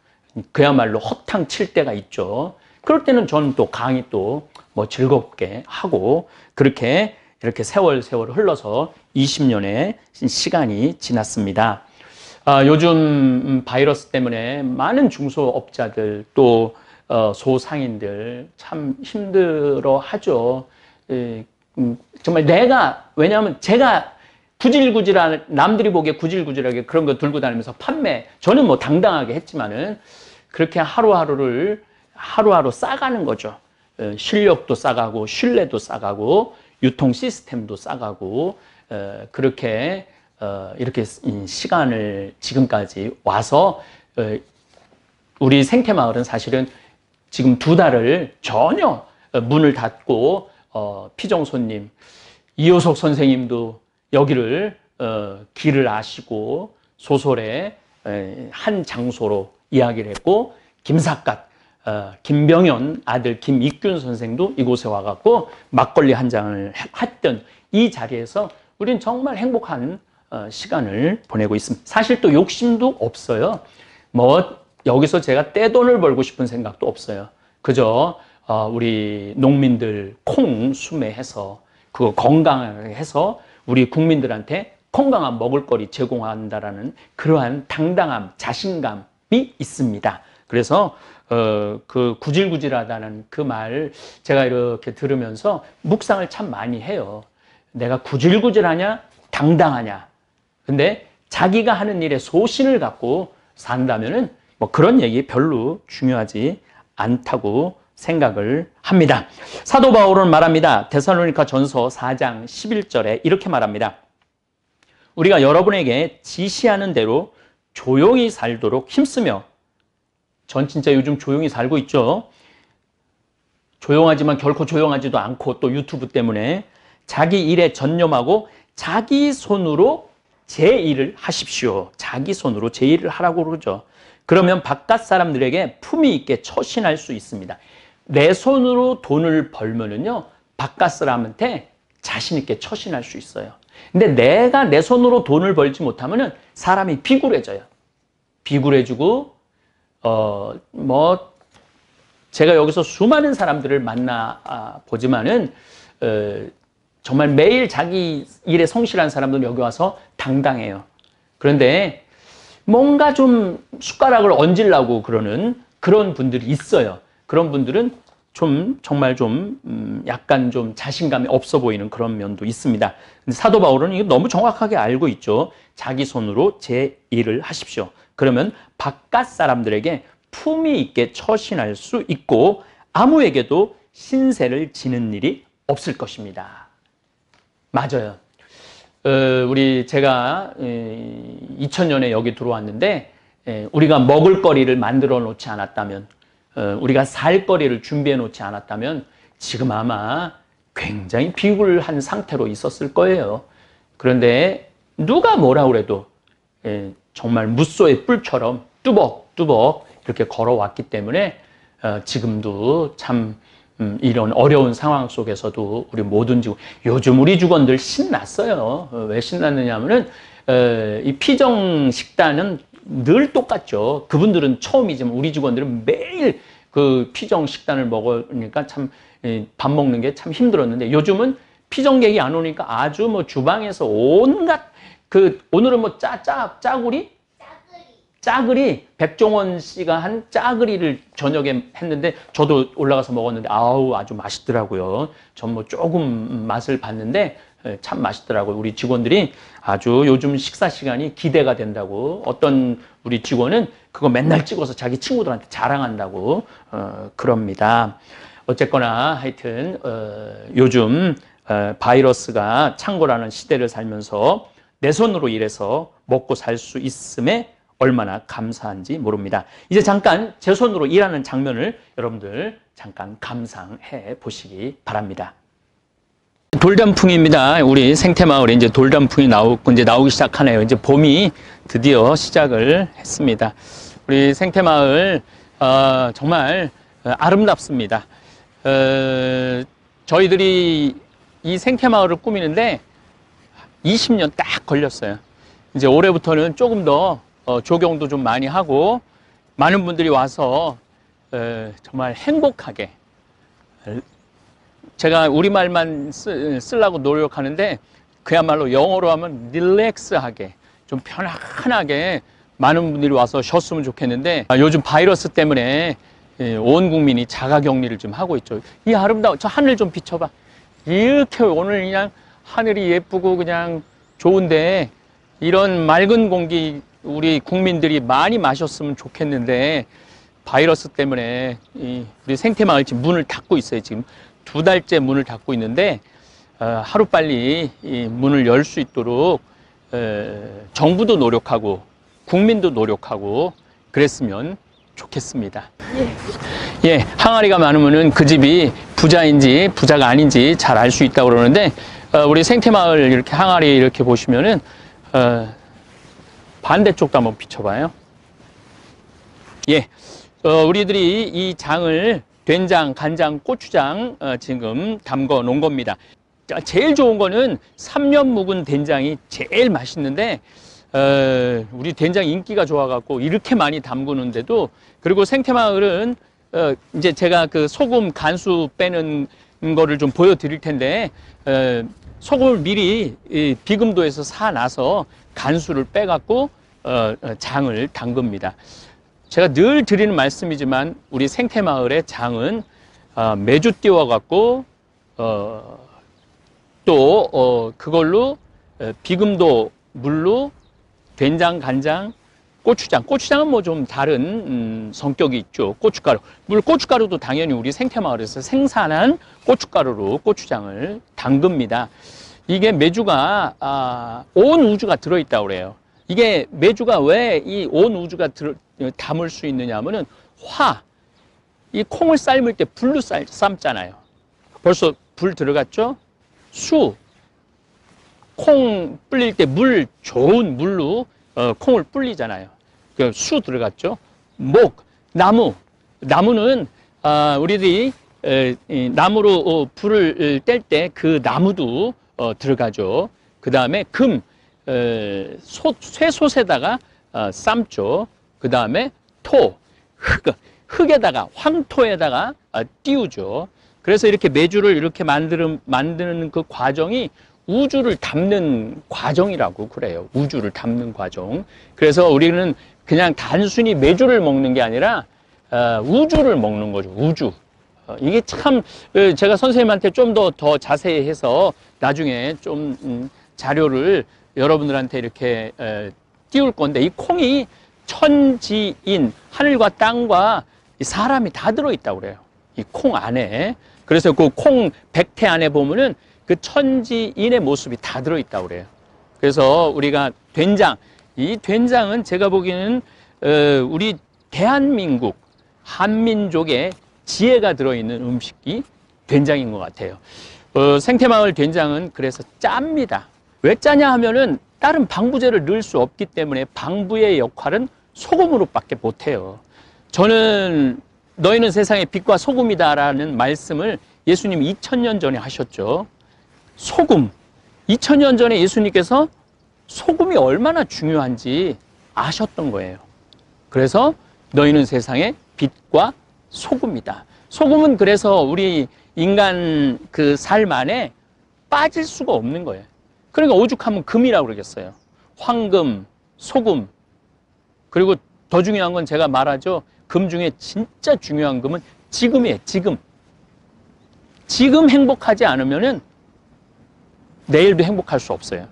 Speaker 1: 그야말로 허탕 칠 때가 있죠. 그럴 때는 저는 또 강의 또 뭐 즐겁게 하고 그렇게 이렇게 세월 세월 흘러서 20년의 시간이 지났습니다. 아, 요즘 음, 바이러스 때문에 많은 중소업자들 또 어, 소상인들 참 힘들어 하죠. 에, 음, 정말 내가 왜냐하면 제가 구질구질한 남들이 보기에 구질구질하게 그런 거 들고 다니면서 판매 저는 뭐 당당하게 했지만은 그렇게 하루하루를 하루하루 싸가는 거죠. 어, 실력도 싸가고 신뢰도 싸가고 유통 시스템도 싸가고 어, 그렇게 어, 이렇게 시간을 지금까지 와서 우리 생태마을은 사실은 지금 두 달을 전혀 문을 닫고 피정 손님 이호석 선생님도 여기를 길을 아시고 소설의 한 장소로 이야기를 했고 김삿갓 어, 김병현 아들 김익균 선생도 이곳에 와갖고 막걸리 한 잔을 했던 이 자리에서 우리는 정말 행복한 어, 시간을 보내고 있습니다. 사실 또 욕심도 없어요. 뭐 여기서 제가 떼돈을 벌고 싶은 생각도 없어요. 그저 어, 우리 농민들 콩 수매해서 그거 건강하게 해서 우리 국민들한테 건강한 먹을거리 제공한다라는 그러한 당당함, 자신감이 있습니다. 그래서 어, 그 구질구질하다는 그 말 제가 이렇게 들으면서 묵상을 참 많이 해요. 내가 구질구질하냐, 당당하냐. 근데 자기가 하는 일에 소신을 갖고 산다면은 뭐 그런 얘기 별로 중요하지 않다고 생각을 합니다. 사도 바울은 말합니다. 데살로니가 전서 4장 11절에 이렇게 말합니다. 우리가 여러분에게 지시하는 대로 조용히 살도록 힘쓰며 전 진짜 요즘 조용히 살고 있죠. 조용하지만 결코 조용하지도 않고 또 유튜브 때문에 자기 일에 전념하고 자기 손으로 제 일을 하십시오. 자기 손으로 제 일을 하라고 그러죠. 그러면 바깥 사람들에게 품위 있게 처신할 수 있습니다. 내 손으로 돈을 벌면은요, 바깥 사람한테 자신 있게 처신할 수 있어요. 근데 내가 내 손으로 돈을 벌지 못하면은 사람이 비굴해져요. 비굴해지고 어, 뭐, 제가 여기서 수많은 사람들을 만나 아, 보지만은, 어, 정말 매일 자기 일에 성실한 사람들은 여기 와서 당당해요. 그런데 뭔가 좀 숟가락을 얹으려고 그러는 그런 분들이 있어요. 그런 분들은 좀 정말 좀 음, 약간 좀 자신감이 없어 보이는 그런 면도 있습니다. 사도 바울은 이거 너무 정확하게 알고 있죠. 자기 손으로 제 일을 하십시오. 그러면 바깥 사람들에게 품위 있게 처신할 수 있고 아무에게도 신세를 지는 일이 없을 것입니다. 맞아요. 어, 우리 제가 2000년에 여기 들어왔는데 우리가 먹을 거리를 만들어 놓지 않았다면 어, 우리가 살 거리를 준비해 놓지 않았다면 지금 아마 굉장히 비굴한 상태로 있었을 거예요. 그런데 누가 뭐라 그래도 정말 무소의 뿔처럼 뚜벅뚜벅 이렇게 걸어왔기 때문에 어, 지금도 참 음, 이런 어려운 상황 속에서도 우리 모든 직원 요즘 우리 직원들 신났어요. 어, 왜 신났느냐면은 어, 이 피정 식단은 늘 똑같죠. 그분들은 처음이지만 우리 직원들은 매일 그 피정 식단을 먹으니까 참 밥 먹는 게 참 힘들었는데 요즘은 피정객이 안 오니까 아주 뭐 주방에서 온갖 그 오늘은 뭐 짜짜 짜구리 짜글이 백종원 씨가 한 짜글이를 저녁에 했는데 저도 올라가서 먹었는데 아우 아주 맛있더라고요. 전 뭐 조금 맛을 봤는데 예, 참 맛있더라고요. 우리 직원들이 아주 요즘 식사 시간이 기대가 된다고 어떤 우리 직원은 그거 맨날 찍어서 자기 친구들한테 자랑한다고 어, 그럽니다. 어쨌거나 하여튼 어, 요즘 어, 바이러스가 창궐하는 시대를 살면서 내 손으로 일해서 먹고 살 수 있음에 얼마나 감사한지 모릅니다. 이제 잠깐 제 손으로 일하는 장면을 여러분들 잠깐 감상해 보시기 바랍니다. 돌단풍입니다. 우리 생태마을에 이제 돌단풍이 나오고 이제 나오기 시작하네요. 이제 봄이 드디어 시작을 했습니다. 우리 생태마을 어, 정말 어, 아름답습니다. 어, 저희들이 이 생태마을을 꾸미는데 20년 딱 걸렸어요. 이제 올해부터는 조금 더 어, 조경도 좀 많이 하고 많은 분들이 와서 어, 정말 행복하게 제가 우리말만 쓰, 쓰려고 노력하는데 그야말로 영어로 하면 릴렉스하게 좀 편안하게 많은 분들이 와서 쉬었으면 좋겠는데 아, 요즘 바이러스 때문에 예, 온 국민이 자가격리를 좀 하고 있죠. 이 아름다운 저 하늘 좀 비춰봐. 이렇게 오늘 그냥 하늘이 예쁘고 그냥 좋은데 이런 맑은 공기 우리 국민들이 많이 마셨으면 좋겠는데 바이러스 때문에 이 우리 생태마을 지금 문을 닫고 있어요. 지금 두 달째 문을 닫고 있는데 어, 하루 빨리 이 문을 열 수 있도록 에, 정부도 노력하고 국민도 노력하고 그랬으면 좋겠습니다. 예, 항아리가 많으면은 그 집이 부자인지 부자가 아닌지 잘 알 수 있다고 그러는데 어, 우리 생태마을 이렇게 항아리 이렇게 보시면은 어, 반대쪽도 한번 비춰봐요. 예, 어, 우리들이 이 장을 된장, 간장, 고추장 어, 지금 담궈 놓은 겁니다. 자, 제일 좋은 거는 3년 묵은 된장이 제일 맛있는데 어, 우리 된장 인기가 좋아갖고 이렇게 많이 담그는데도 그리고 생태마을은 어, 이제 제가 그 소금 간수 빼는 거를 좀 보여드릴 텐데 어, 소금을 미리 이 비금도에서 사놔서 간수를 빼갖고 어, 어, 장을 담급니다. 제가 늘 드리는 말씀이지만 우리 생태마을의 장은 어, 매주 띄워갖고 어, 또 어, 그걸로 어, 비금도 물로 된장, 간장, 고추장. 고추장은 뭐 좀 다른 음, 성격이 있죠. 고춧가루. 물 고춧가루도 당연히 우리 생태마을에서 생산한 고춧가루로 고추장을 담급니다. 이게 메주가 아, 온 우주가 들어있다고 그래요. 이게 메주가 왜 이 온 우주가 들어, 담을 수 있느냐 하면은 화. 이 콩을 삶을 때 불로 삶, 삶잖아요. 벌써 불 들어갔죠? 수. 콩 불릴 때 물 좋은 물로 어, 콩을 불리잖아요. 그수 들어갔죠. 목, 나무. 나무는 아, 우리들이 나무로 어, 불을 뗄 때 그 나무도 어, 들어가죠. 그 다음에 금, 쇠솥에다가 어, 삶죠. 그 다음에 토, 흙, 흙에다가 황토에다가 어, 띄우죠. 그래서 이렇게 메주를 이렇게 만드는 만드는 그 과정이 우주를 담는 과정이라고 그래요. 우주를 담는 과정. 그래서 우리는 그냥 단순히 메주를 먹는 게 아니라 어, 우주를 먹는 거죠. 우주. 어, 이게 참 어, 제가 선생님한테 좀더더 자세히 해서 나중에 좀 음, 자료를 여러분들한테 이렇게 에, 띄울 건데 이 콩이 천지인 하늘과 땅과 이 사람이 다 들어있다고 그래요. 이 콩 안에. 그래서 그 콩 백태 안에 보면은 그 천지인의 모습이 다 들어있다고 그래요. 그래서 우리가 된장, 이 된장은 제가 보기에는 어, 우리 대한민국 한민족의 지혜가 들어있는 음식이 된장인 것 같아요. 어, 생태마을 된장은 그래서 짭니다. 왜 짜냐 하면은 다른 방부제를 넣을 수 없기 때문에 방부의 역할은 소금으로밖에 못해요. 저는 너희는 세상의 빛과 소금이다라는 말씀을 예수님 2000년 전에 하셨죠. 소금. 2000년 전에 예수님께서 소금이 얼마나 중요한지 아셨던 거예요. 그래서 너희는 세상의 빛과 소금이다. 소금은 그래서 우리 인간 그 삶 안에 빠질 수가 없는 거예요. 그러니까 오죽하면 금이라고 그러겠어요. 황금, 소금. 그리고 더 중요한 건 제가 말하죠. 금 중에 진짜 중요한 금은 지금이에요. 지금. 지금 행복하지 않으면은 내일도 행복할 수 없어요.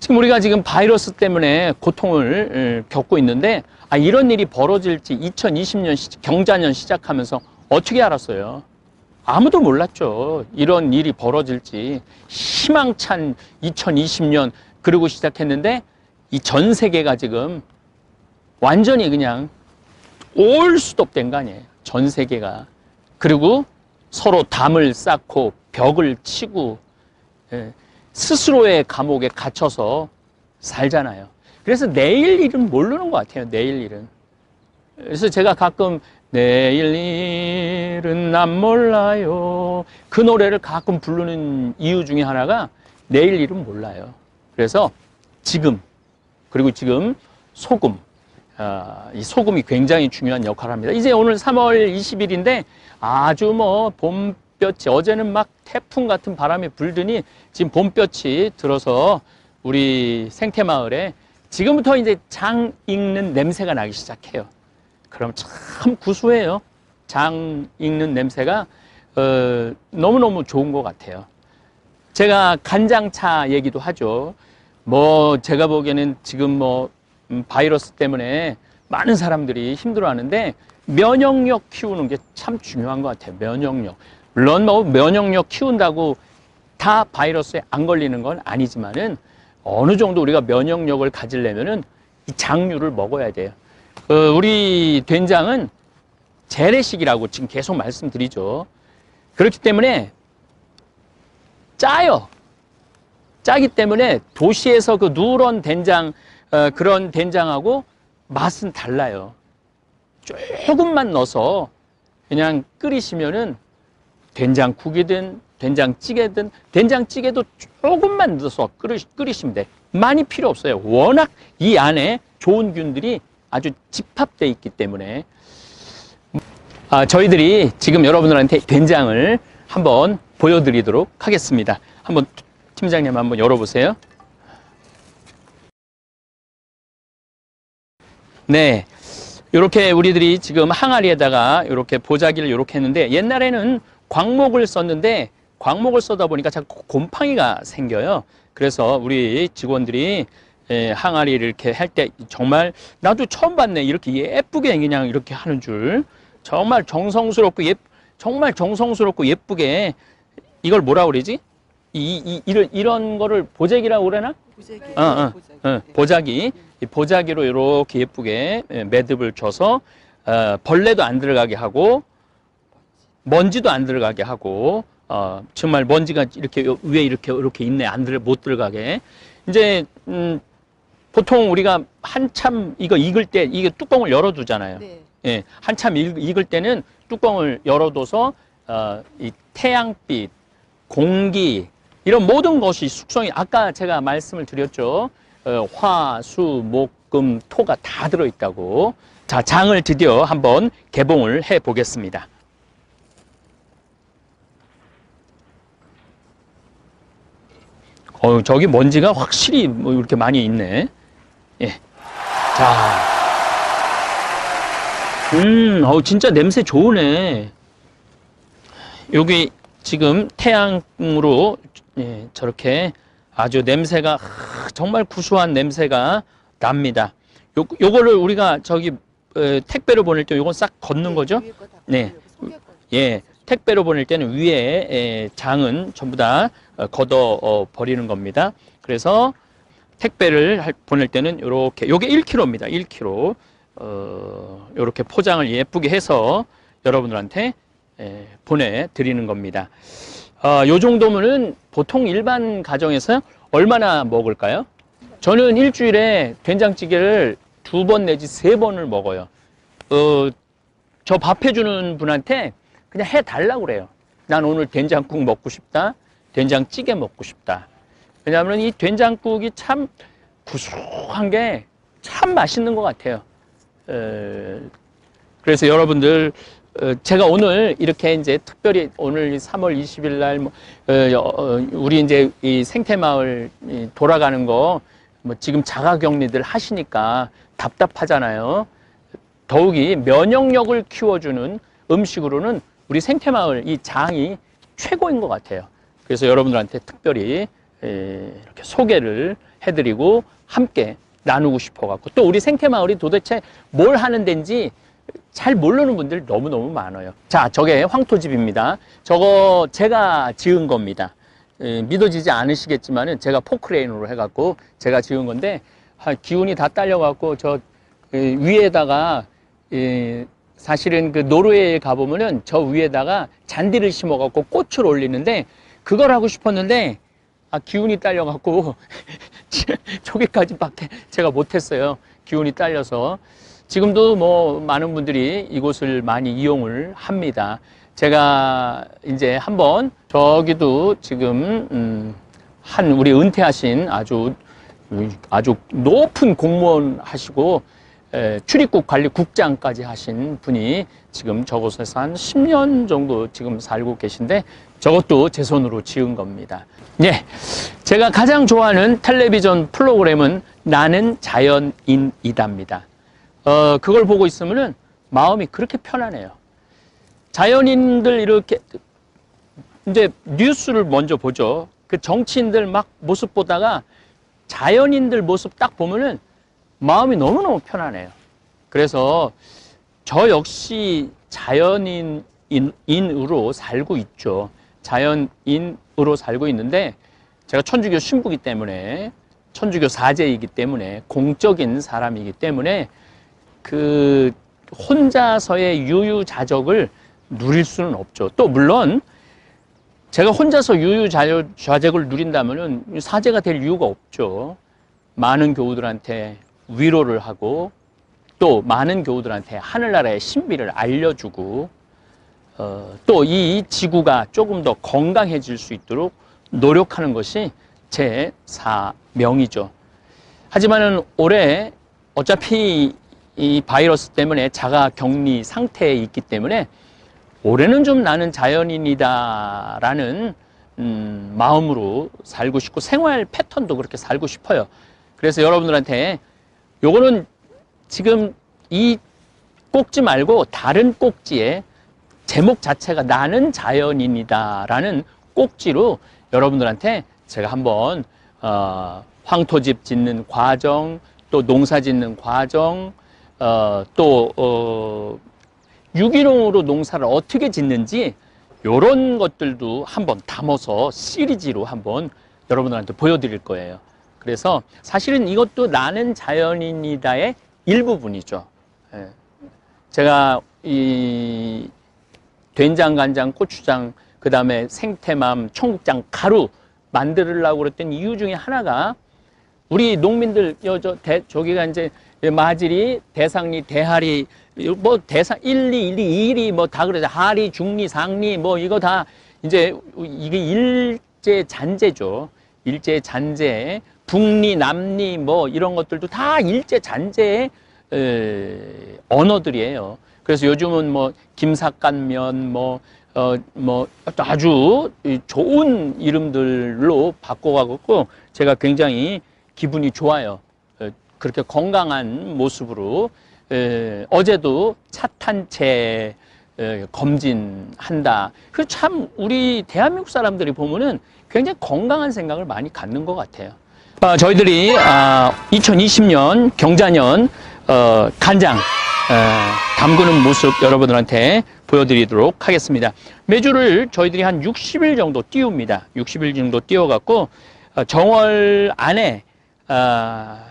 Speaker 1: 지금 우리가 지금 바이러스 때문에 고통을 겪고 있는데 아, 이런 일이 벌어질지 2020년 시, 경자년 시작하면서 어떻게 알았어요? 아무도 몰랐죠. 이런 일이 벌어질지 희망찬 2020년 그러고 시작했는데 이 전 세계가 지금 완전히 그냥 올 수도 없된 거 아니에요. 전 세계가. 그리고 서로 담을 쌓고 벽을 치고 예, 스스로의 감옥에 갇혀서 살잖아요. 그래서 내일 일은 모르는 것 같아요. 내일 일은. 그래서 제가 가끔 내일 일은 난 몰라요. 그 노래를 가끔 부르는 이유 중에 하나가 내일 일은 몰라요. 그래서 지금 그리고 지금 소금 아, 이 소금이 굉장히 중요한 역할을 합니다. 이제 오늘 3월 20일인데 아주 뭐 봄 볕이 어제는 막 태풍 같은 바람이 불더니 지금 봄볕이 들어서 우리 생태마을에 지금부터 이제 장 익는 냄새가 나기 시작해요. 그럼 참 구수해요. 장 익는 냄새가 어, 너무너무 좋은 것 같아요. 제가 간장차 얘기도 하죠. 뭐 제가 보기에는 지금 뭐 음, 바이러스 때문에 많은 사람들이 힘들어하는데 면역력 키우는 게 참 중요한 것 같아요. 면역력. 물론 뭐 면역력 키운다고 다 바이러스에 안 걸리는 건 아니지만은 어느 정도 우리가 면역력을 가지려면은 이 장류를 먹어야 돼요. 어, 우리 된장은 재래식이라고 지금 계속 말씀드리죠. 그렇기 때문에 짜요. 짜기 때문에 도시에서 그 누런 된장 어, 그런 된장하고 맛은 달라요. 조금만 넣어서 그냥 끓이시면은 된장국이든 된장찌개든 된장찌개도 조금만 넣어서 끓이, 끓이시면 돼. 많이 필요 없어요. 워낙 이 안에 좋은 균들이 아주 집합되어 있기 때문에 아, 저희들이 지금 여러분들한테 된장을 한번 보여드리도록 하겠습니다. 한번 팀장님 한번 열어보세요. 네. 이렇게 우리들이 지금 항아리에다가 이렇게 보자기를 이렇게 했는데 옛날에는 광목을 썼는데 광목을 써다 보니까 자꾸 곰팡이가 생겨요. 그래서 우리 직원들이 예, 항아리를 이렇게 할 때 정말 나도 처음 봤네. 이렇게 예쁘게 그냥 이렇게 하는 줄. 정말 정성스럽고 예 정말 정성스럽고 예쁘게 이걸 뭐라 그러지? 이, 이 이런 이런 거를 보재기라고 그러나?
Speaker 3: 보자기.
Speaker 1: 어, 어,
Speaker 3: 보자기.
Speaker 1: 어,
Speaker 3: 네.
Speaker 1: 보자기 이 보자기로 이렇게 예쁘게 예, 매듭을 쳐서 어, 벌레도 안 들어가게 하고 먼지도 안 들어가게 하고 어, 정말 먼지가 이렇게 요- 위에 이렇게 이렇게 있네 안 들어 못 들어가게 이제 음, 보통 우리가 한참 이거 익을 때 이게 뚜껑을 열어두잖아요.
Speaker 3: 네.
Speaker 1: 예, 한참 익, 익을 때는 뚜껑을 열어둬서 어, 이 태양빛, 공기 이런 모든 것이 숙성이 아까 제가 말씀을 드렸죠. 어, 화, 수, 목, 금, 토가 다 들어있다고. 자, 장을 드디어 한번 개봉을 해 보겠습니다. 어, 저기 먼지가 확실히 뭐 이렇게 많이 있네. 예. 자. 음, 어우, 진짜 냄새 좋으네. 여기 지금 태양으로 예, 저렇게 아주 냄새가 하, 정말 구수한 냄새가 납니다. 요, 요거를 우리가 저기 어, 택배로 보낼 때 요건 싹 걷는 거죠? 네. 예, 택배로 보낼 때는 위에 에, 장은 전부 다 어, 걷어 어, 버리는 겁니다. 그래서 택배를 할- 보낼 때는 이렇게 요게 1kg입니다. 1kg. 어, 이렇게 포장을 예쁘게 해서 여러분들한테 에, 보내드리는 겁니다. 어, 요 정도면은 보통 일반 가정에서 얼마나 먹을까요? 저는 일주일에 된장찌개를 두 번 내지 세 번을 먹어요. 어, 저 밥 해주는 분한테 그냥 해달라고 그래요. 난 오늘 된장국 먹고 싶다. 된장찌개 먹고 싶다. 왜냐하면 이 된장국이 참 구수한 게 참 맛있는 것 같아요. 에, 그래서 여러분들 어, 제가 오늘 이렇게 이제 특별히 오늘 3월 20일 날 뭐, 어, 어, 우리 이제 이 생태마을 이 돌아가는 거 뭐 지금 자가격리들 하시니까 답답하잖아요. 더욱이 면역력을 키워주는 음식으로는 우리 생태마을 이 장이 최고인 것 같아요. 그래서 여러분들한테 특별히 에, 이렇게 소개를 해드리고 함께 나누고 싶어갖고 또 우리 생태마을이 도대체 뭘 하는 데인지 잘 모르는 분들 너무너무 많아요. 자, 저게 황토집입니다. 저거 제가 지은 겁니다. 에, 믿어지지 않으시겠지만은 제가 포크레인으로 해갖고 제가 지은 건데 아, 기운이 다 딸려갖고 저 에, 위에다가 에, 사실은 그 노르웨이에 가보면은 저 위에다가 잔디를 심어갖고 꽃을 올리는데 그걸 하고 싶었는데 아 기운이 딸려갖고 <laughs> 저기까지 밖에 제가 못했어요. 기운이 딸려서 지금도 뭐 많은 분들이 이곳을 많이 이용을 합니다. 제가 이제 한번 저기도 지금 음, 한 우리 은퇴하신 아주 아주 높은 공무원 하시고 에, 출입국 관리 국장까지 하신 분이 지금 저곳에서 한 10년 정도 지금 살고 계신데 저것도 제 손으로 지은 겁니다. 네. 제가 가장 좋아하는 텔레비전 프로그램은 나는 자연인이다입니다. 어, 그걸 보고 있으면은 마음이 그렇게 편안해요. 자연인들 이렇게 이제 뉴스를 먼저 보죠. 그 정치인들 막 모습 보다가 자연인들 모습 딱 보면은 마음이 너무너무 편안해요. 그래서 저 역시 자연인으로 살고 있죠. 자연인으로 살고 있는데 제가 천주교 신부기 때문에 천주교 사제이기 때문에 공적인 사람이기 때문에 그 혼자서의 유유자적을 누릴 수는 없죠. 또 물론 제가 혼자서 유유자적을 누린다면은 사제가 될 이유가 없죠. 많은 교우들한테 위로를 하고 또 많은 교우들한테 하늘나라의 신비를 알려주고 어, 또 이 지구가 조금 더 건강해질 수 있도록 노력하는 것이 제 사명이죠. 하지만은 올해 어차피 이 바이러스 때문에 자가 격리 상태에 있기 때문에 올해는 좀 나는 자연인이다라는 음, 마음으로 살고 싶고 생활 패턴도 그렇게 살고 싶어요. 그래서 여러분들한테 요거는 지금 이 꼭지 말고 다른 꼭지에 제목 자체가 나는 자연인이다 라는 꼭지로 여러분들한테 제가 한번 어, 황토집 짓는 과정, 또 농사 짓는 과정, 어, 또 어, 유기농으로 농사를 어떻게 짓는지 이런 것들도 한번 담아서 시리즈로 한번 여러분들한테 보여드릴 거예요. 그래서 사실은 이것도 나는 자연인이다의 일부분이죠. 예. 제가 이 된장, 간장, 고추장, 그 다음에 생태맘, 청국장, 가루 만들려고 그랬던 이유 중에 하나가 우리 농민들 여저 대, 저기가 이제 마질이 대상리 대하리 뭐 대상 1, 2, 1, 2, 2리 뭐 다 그러죠. 하리, 중리, 상리 뭐 이거 다 이제 이게 일제 잔재죠. 일제 잔재, 북리, 남리 뭐 이런 것들도 다 일제 잔재의 에, 언어들이에요. 그래서 요즘은 뭐 김삿간면 뭐 어, 뭐, 아주 이 좋은 이름들로 바꿔가고 제가 굉장히 기분이 좋아요. 에, 그렇게 건강한 모습으로, 에, 어제도 차탄체 에, 검진한다. 그 참, 우리 대한민국 사람들이 보면은 굉장히 건강한 생각을 많이 갖는 것 같아요. 어, 저희들이, 아, 2020년 경자년, 어, 간장, 어, 담그는 모습 여러분들한테 보여드리도록 하겠습니다. 매주를 저희들이 한 60일 정도 띄웁니다. 60일 정도 띄워갖고 어, 정월 안에 아,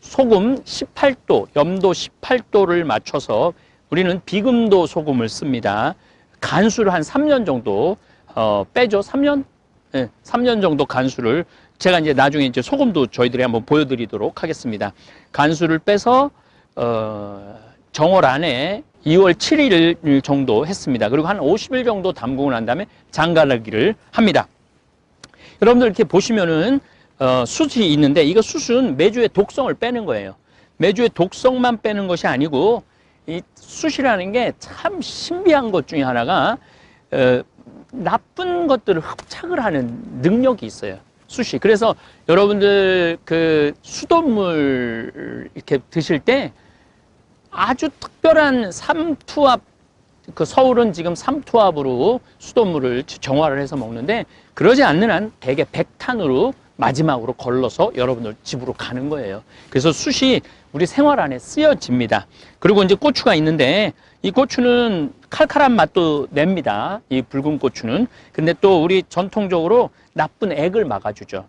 Speaker 1: 소금 18도, 염도 18도를 맞춰서 우리는 비금도 소금을 씁니다. 간수를 한 3년 정도 어, 빼죠. 3년? 네, 3년 정도 간수를 제가 이제 나중에 이제 소금도 저희들이 한번 보여드리도록 하겠습니다. 간수를 빼서 어, 정월 안에 2월 7일 정도 했습니다. 그리고 한 50일 정도 담그고 난 다음에 장가르기를 합니다. 여러분들 이렇게 보시면은 어, 숯이 있는데 이거 숯은 매주의 독성을 빼는 거예요. 매주의 독성만 빼는 것이 아니고 이 숯이라는 게 참 신비한 것 중에 하나가 어, 나쁜 것들을 흡착을 하는 능력이 있어요. 숯이. 그래서 여러분들 그 수돗물 이렇게 드실 때 아주 특별한 삼투압 그 서울은 지금 삼투압으로 수돗물을 정화를 해서 먹는데 그러지 않는 한 대개 백탄으로 마지막으로 걸러서 여러분들 집으로 가는 거예요. 그래서 숯이 우리 생활 안에 쓰여집니다. 그리고 이제 고추가 있는데 이 고추는 칼칼한 맛도 냅니다. 이 붉은 고추는. 근데 또 우리 전통적으로 나쁜 액을 막아주죠.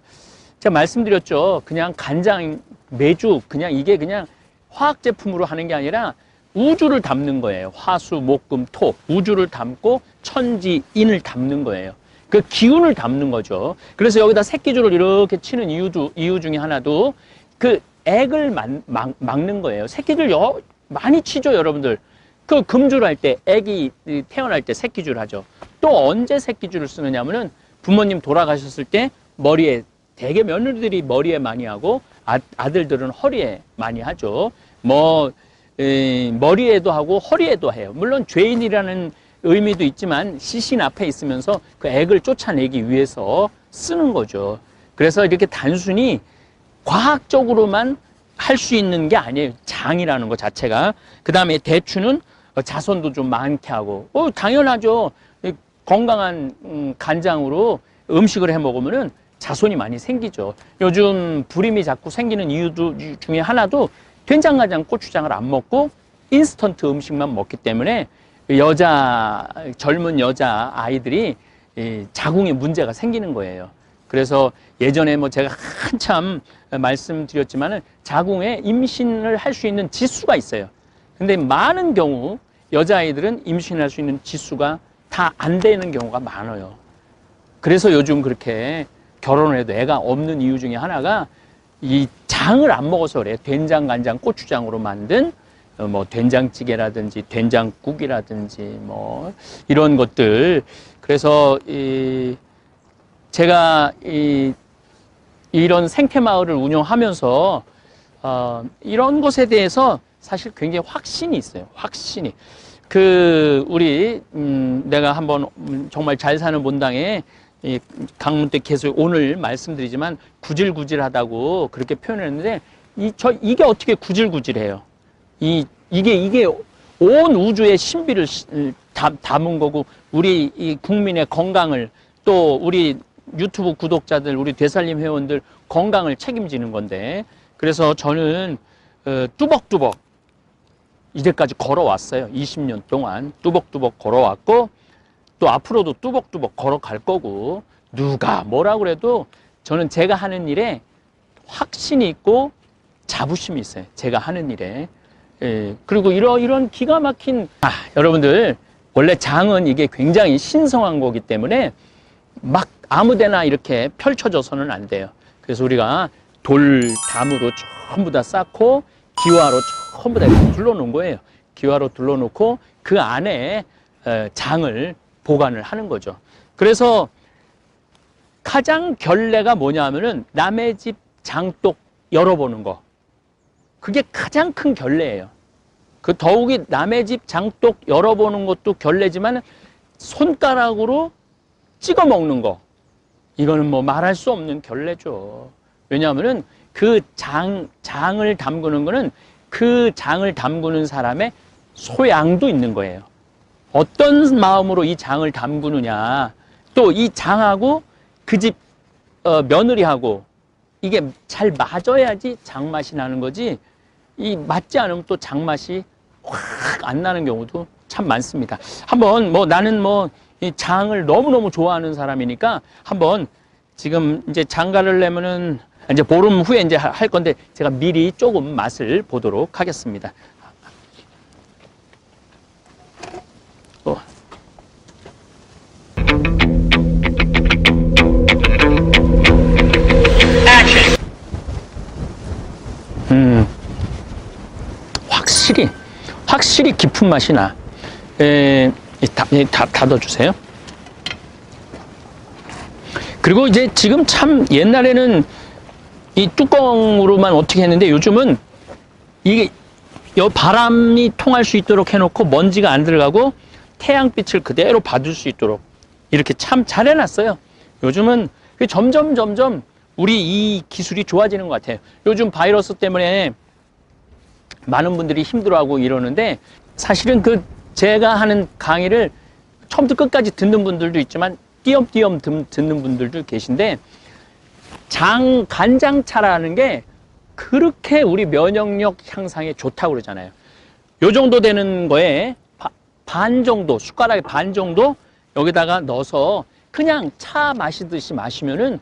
Speaker 1: 제가 말씀드렸죠. 그냥 간장 매주 그냥 이게 그냥 화학 제품으로 하는 게 아니라 우주를 담는 거예요. 화수, 목 금, 토. 우주를 담고 천지, 인을 담는 거예요. 그 기운을 담는 거죠. 그래서 여기다 새끼줄을 이렇게 치는 이유도, 이유 중에 하나도 그 액을 막, 막, 막는 거예요. 새끼줄 여, 많이 치죠, 여러분들. 그 금줄 할 때, 애기 태어날 때 새끼줄 하죠. 또 언제 새끼줄을 쓰느냐면은 부모님 돌아가셨을 때 머리에, 대개 며느리들이 머리에 많이 하고 아, 아들들은 허리에 많이 하죠. 뭐, 에, 머리에도 하고 허리에도 해요. 물론 죄인이라는 의미도 있지만 시신 앞에 있으면서 그 액을 쫓아내기 위해서 쓰는 거죠. 그래서 이렇게 단순히 과학적으로만 할 수 있는 게 아니에요. 장이라는 것 자체가. 그 다음에 대추는 자손도 좀 많게 하고, 어, 당연하죠. 이 건강한 음, 간장으로 음식을 해 먹으면은 자손이 많이 생기죠. 요즘 불임이 자꾸 생기는 이유도 중에 하나도 된장간장 고추장을 안 먹고 인스턴트 음식만 먹기 때문에 여자 젊은 여자 아이들이 이 자궁에 문제가 생기는 거예요. 그래서 예전에 뭐 제가 한참 말씀드렸지만은 자궁에 임신을 할 수 있는 지수가 있어요. 근데 많은 경우 여자아이들은 임신할 수 있는 지수가 다 안 되는 경우가 많아요. 그래서 요즘 그렇게 결혼을 해도 애가 없는 이유 중에 하나가 이 장을 안 먹어서 그래. 된장, 간장, 고추장으로 만든 어, 뭐 된장찌개라든지 된장국이라든지 뭐 이런 것들. 그래서 이 제가 이 이런 생태 마을을 운영하면서 어 이런 것에 대해서 사실 굉장히 확신이 있어요. 확신이. 그 우리 음 내가 한번 음, 정말 잘 사는 본당에 이 강문 때 계속 오늘 말씀드리지만 구질구질하다고 그렇게 표현했는데 이 저 이게 어떻게 구질구질해요? 이 이게 이게 온 우주의 신비를 시- 담, 담은 거고 우리 이 국민의 건강을 또 우리 유튜브 구독자들 우리 되살림 회원들 건강을 책임지는 건데 그래서 저는 어, 뚜벅뚜벅 이제까지 걸어왔어요. 20년 동안 뚜벅뚜벅 걸어왔고 또 앞으로도 뚜벅뚜벅 걸어갈 거고 누가 뭐라 그래도 저는 제가 하는 일에 확신이 있고 자부심이 있어요. 제가 하는 일에. 예, 그리고 이런, 이런 기가 막힌, 아, 여러분들, 원래 장은 이게 굉장히 신성한 거기 때문에 막 아무 데나 이렇게 펼쳐져서는 안 돼요. 그래서 우리가 돌담으로 전부 다 쌓고 기와로 전부 다 둘러놓은 거예요. 기와로 둘러놓고 그 안에 어, 장을 보관을 하는 거죠. 그래서 가장 결례가 뭐냐면은 남의 집 장독 열어보는 거. 그게 가장 큰 결례예요. 그 더욱이 남의 집 장독 열어보는 것도 결례지만 손가락으로 찍어 먹는 거. 이거는 뭐 말할 수 없는 결례죠. 왜냐하면은 그 장, 장을 담그는 거는 그 장을 담그는 사람의 소양도 있는 거예요. 어떤 마음으로 이 장을 담그느냐. 또 이 장하고 그집 어, 며느리하고 이게 잘 맞아야지 장맛이 나는 거지. 이 맞지 않으면 또 장맛이 확 안 나는 경우도 참 많습니다. 한번 뭐 나는 뭐 이 장을 너무너무 좋아하는 사람이니까 한번 지금 이제 장가를 내면은 이제 보름 후에 이제 할 건데 제가 미리 조금 맛을 보도록 하겠습니다. 어. 음, 확실히, 확실히 깊은 맛이 나. 에, 이 다, 이 다, 닫아주세요. 그리고 이제 지금 참 옛날에는 이 뚜껑으로만 어떻게 했는데 요즘은 이게 여 바람이 통할 수 있도록 해놓고 먼지가 안 들어가고 태양빛을 그대로 받을 수 있도록 이렇게 참 잘 해놨어요. 요즘은 그 점점 점점 우리 이 기술이 좋아지는 것 같아요. 요즘 바이러스 때문에 많은 분들이 힘들어하고 이러는데 사실은 그 제가 하는 강의를 처음부터 끝까지 듣는 분들도 있지만 띄엄띄엄 듣- 듣는 분들도 계신데 장 간장차라는 게 그렇게 우리 면역력 향상에 좋다고 그러잖아요. 요 정도 되는 거에 바- 반 정도 숟가락의 반 정도 여기다가 넣어서 그냥 차 마시듯이 마시면은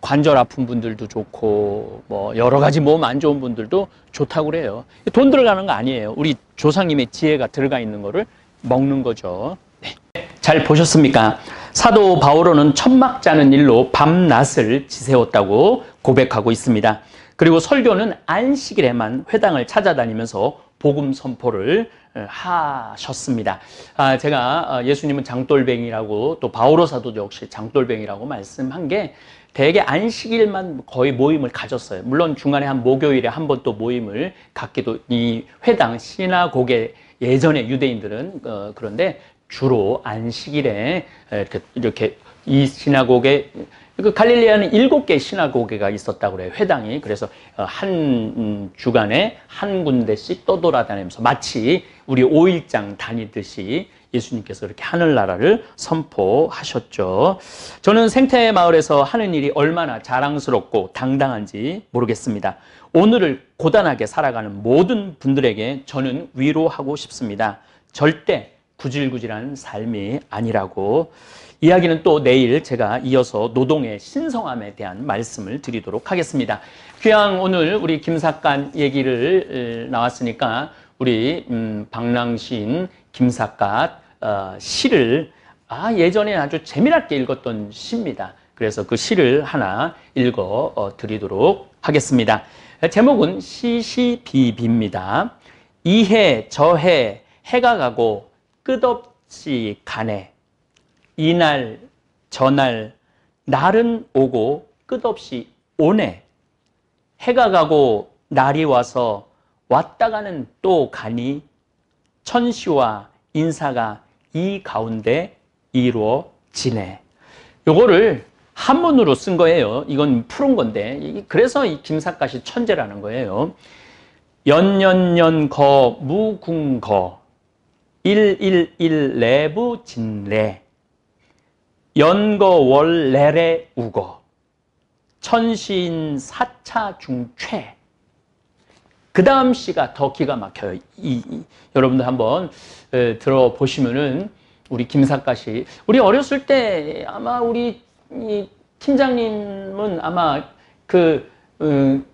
Speaker 1: 관절 아픈 분들도 좋고 뭐 여러 가지 몸 안 좋은 분들도 좋다고 그래요. 돈 들어가는 거 아니에요. 우리 조상님의 지혜가 들어가 있는 거를 먹는 거죠. 네. 잘 보셨습니까? 사도 바오로는 천막 자는 일로 밤낮을 지새웠다고 고백하고 있습니다. 그리고 설교는 안식일에만 회당을 찾아다니면서 복음 선포를 어, 하셨습니다. 아, 제가 어, 예수님은 장돌뱅이라고 또 바오로 사도 역시 장돌뱅이라고 말씀한 게 대개 안식일만 거의 모임을 가졌어요. 물론 중간에 한 목요일에 한 번 또 모임을 갖기도 이 회당 시나고게 예전에 유대인들은 어, 그런데 주로 안식일에 이렇게 이렇게 이 시나고게 그 갈릴리아는 일곱 개 시나고게가 있었다고 그래요. 회당이. 그래서 어, 한 음, 주간에 한 군데씩 떠돌아다니면서 마치 우리 5일장 다니듯이 예수님께서 이렇게 하늘나라를 선포하셨죠. 저는 생태 마을에서 하는 일이 얼마나 자랑스럽고 당당한지 모르겠습니다. 오늘을 고단하게 살아가는 모든 분들에게 저는 위로하고 싶습니다. 절대 구질구질한 삶이 아니라고 이야기는 또 내일 제가 이어서 노동의 신성함에 대한 말씀을 드리도록 하겠습니다. 귀양 오늘 우리 김사간 얘기를 나왔으니까 우리 음, 방랑시인 김사간 어, 시를 아 예전에 아주 재미나게 읽었던 시입니다. 그래서 그 시를 하나 읽어 어, 드리도록 하겠습니다. 제목은 시시비비입니다. 이해 저해 해가 가고 끝없이 가네. 이날 저날 날은 오고 끝없이 오네. 해가 가고 날이 와서 왔다 가는 또 가니 천시와 인사가 이 가운데 이루어지네. 요거를 한문으로 쓴 거예요. 이건 푸른 건데. 그래서 이 김삿갓이 천재라는 거예요. 연년년 거 무궁거 일일일 레부 진레 연거 월 레레 우거. 천신 사차 중최. 그 다음 시가 더 기가 막혀요. 이, 이, 여러분들 한번 에, 들어보시면은 우리 김삿갓이 우리 어렸을 때 아마 우리 팀장님은 아마 그 음,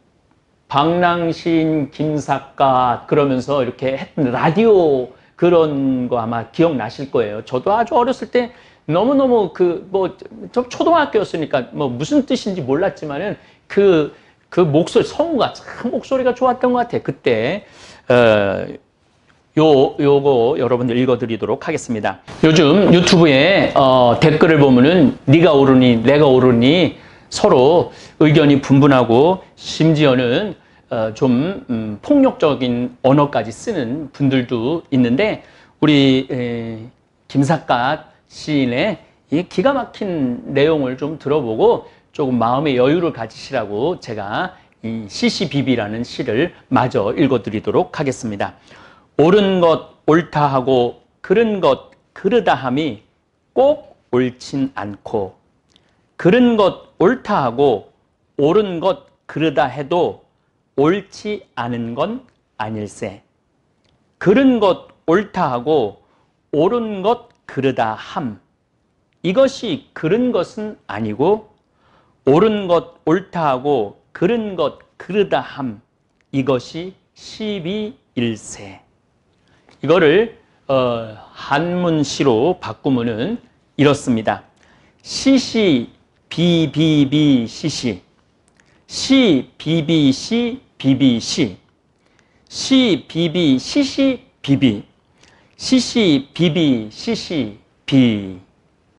Speaker 1: 방랑신 김삿갓 그러면서 이렇게 했던 라디오 그런 거 아마 기억나실 거예요. 저도 아주 어렸을 때 너무너무 그, 뭐, 저 초등학교였으니까 뭐 무슨 뜻인지 몰랐지만은 그, 그 목소리, 성우가 참 목소리가 좋았던 것 같아요. 그때, 어, 요, 요거 여러분들 읽어드리도록 하겠습니다. 요즘 유튜브에, 어, 댓글을 보면은 네가 옳으니, 내가 옳으니 서로 의견이 분분하고 심지어는 어, 좀 음, 폭력적인 언어까지 쓰는 분들도 있는데 우리 에, 김삿갓 시인의 이 기가 막힌 내용을 좀 들어보고 조금 마음의 여유를 가지시라고 제가 이 시시비비라는 시를 마저 읽어드리도록 하겠습니다. 옳은 것 옳다 하고 그른 것 그르다 함이 꼭 옳진 않고 그른 것 옳다 하고 옳은 것 그르다 해도 옳지 않은 건 아닐세. 그른 것 옳다 하고 옳은 것 그르다 함. 이것이 그른 것은 아니고 옳은 것 옳다 하고 그른 것 그르다 함. 이것이 시비일세. 이거를 어, 한문시로 바꾸면은 이렇습니다. 시시 비비비 시시 시 비비 시 비비 시시비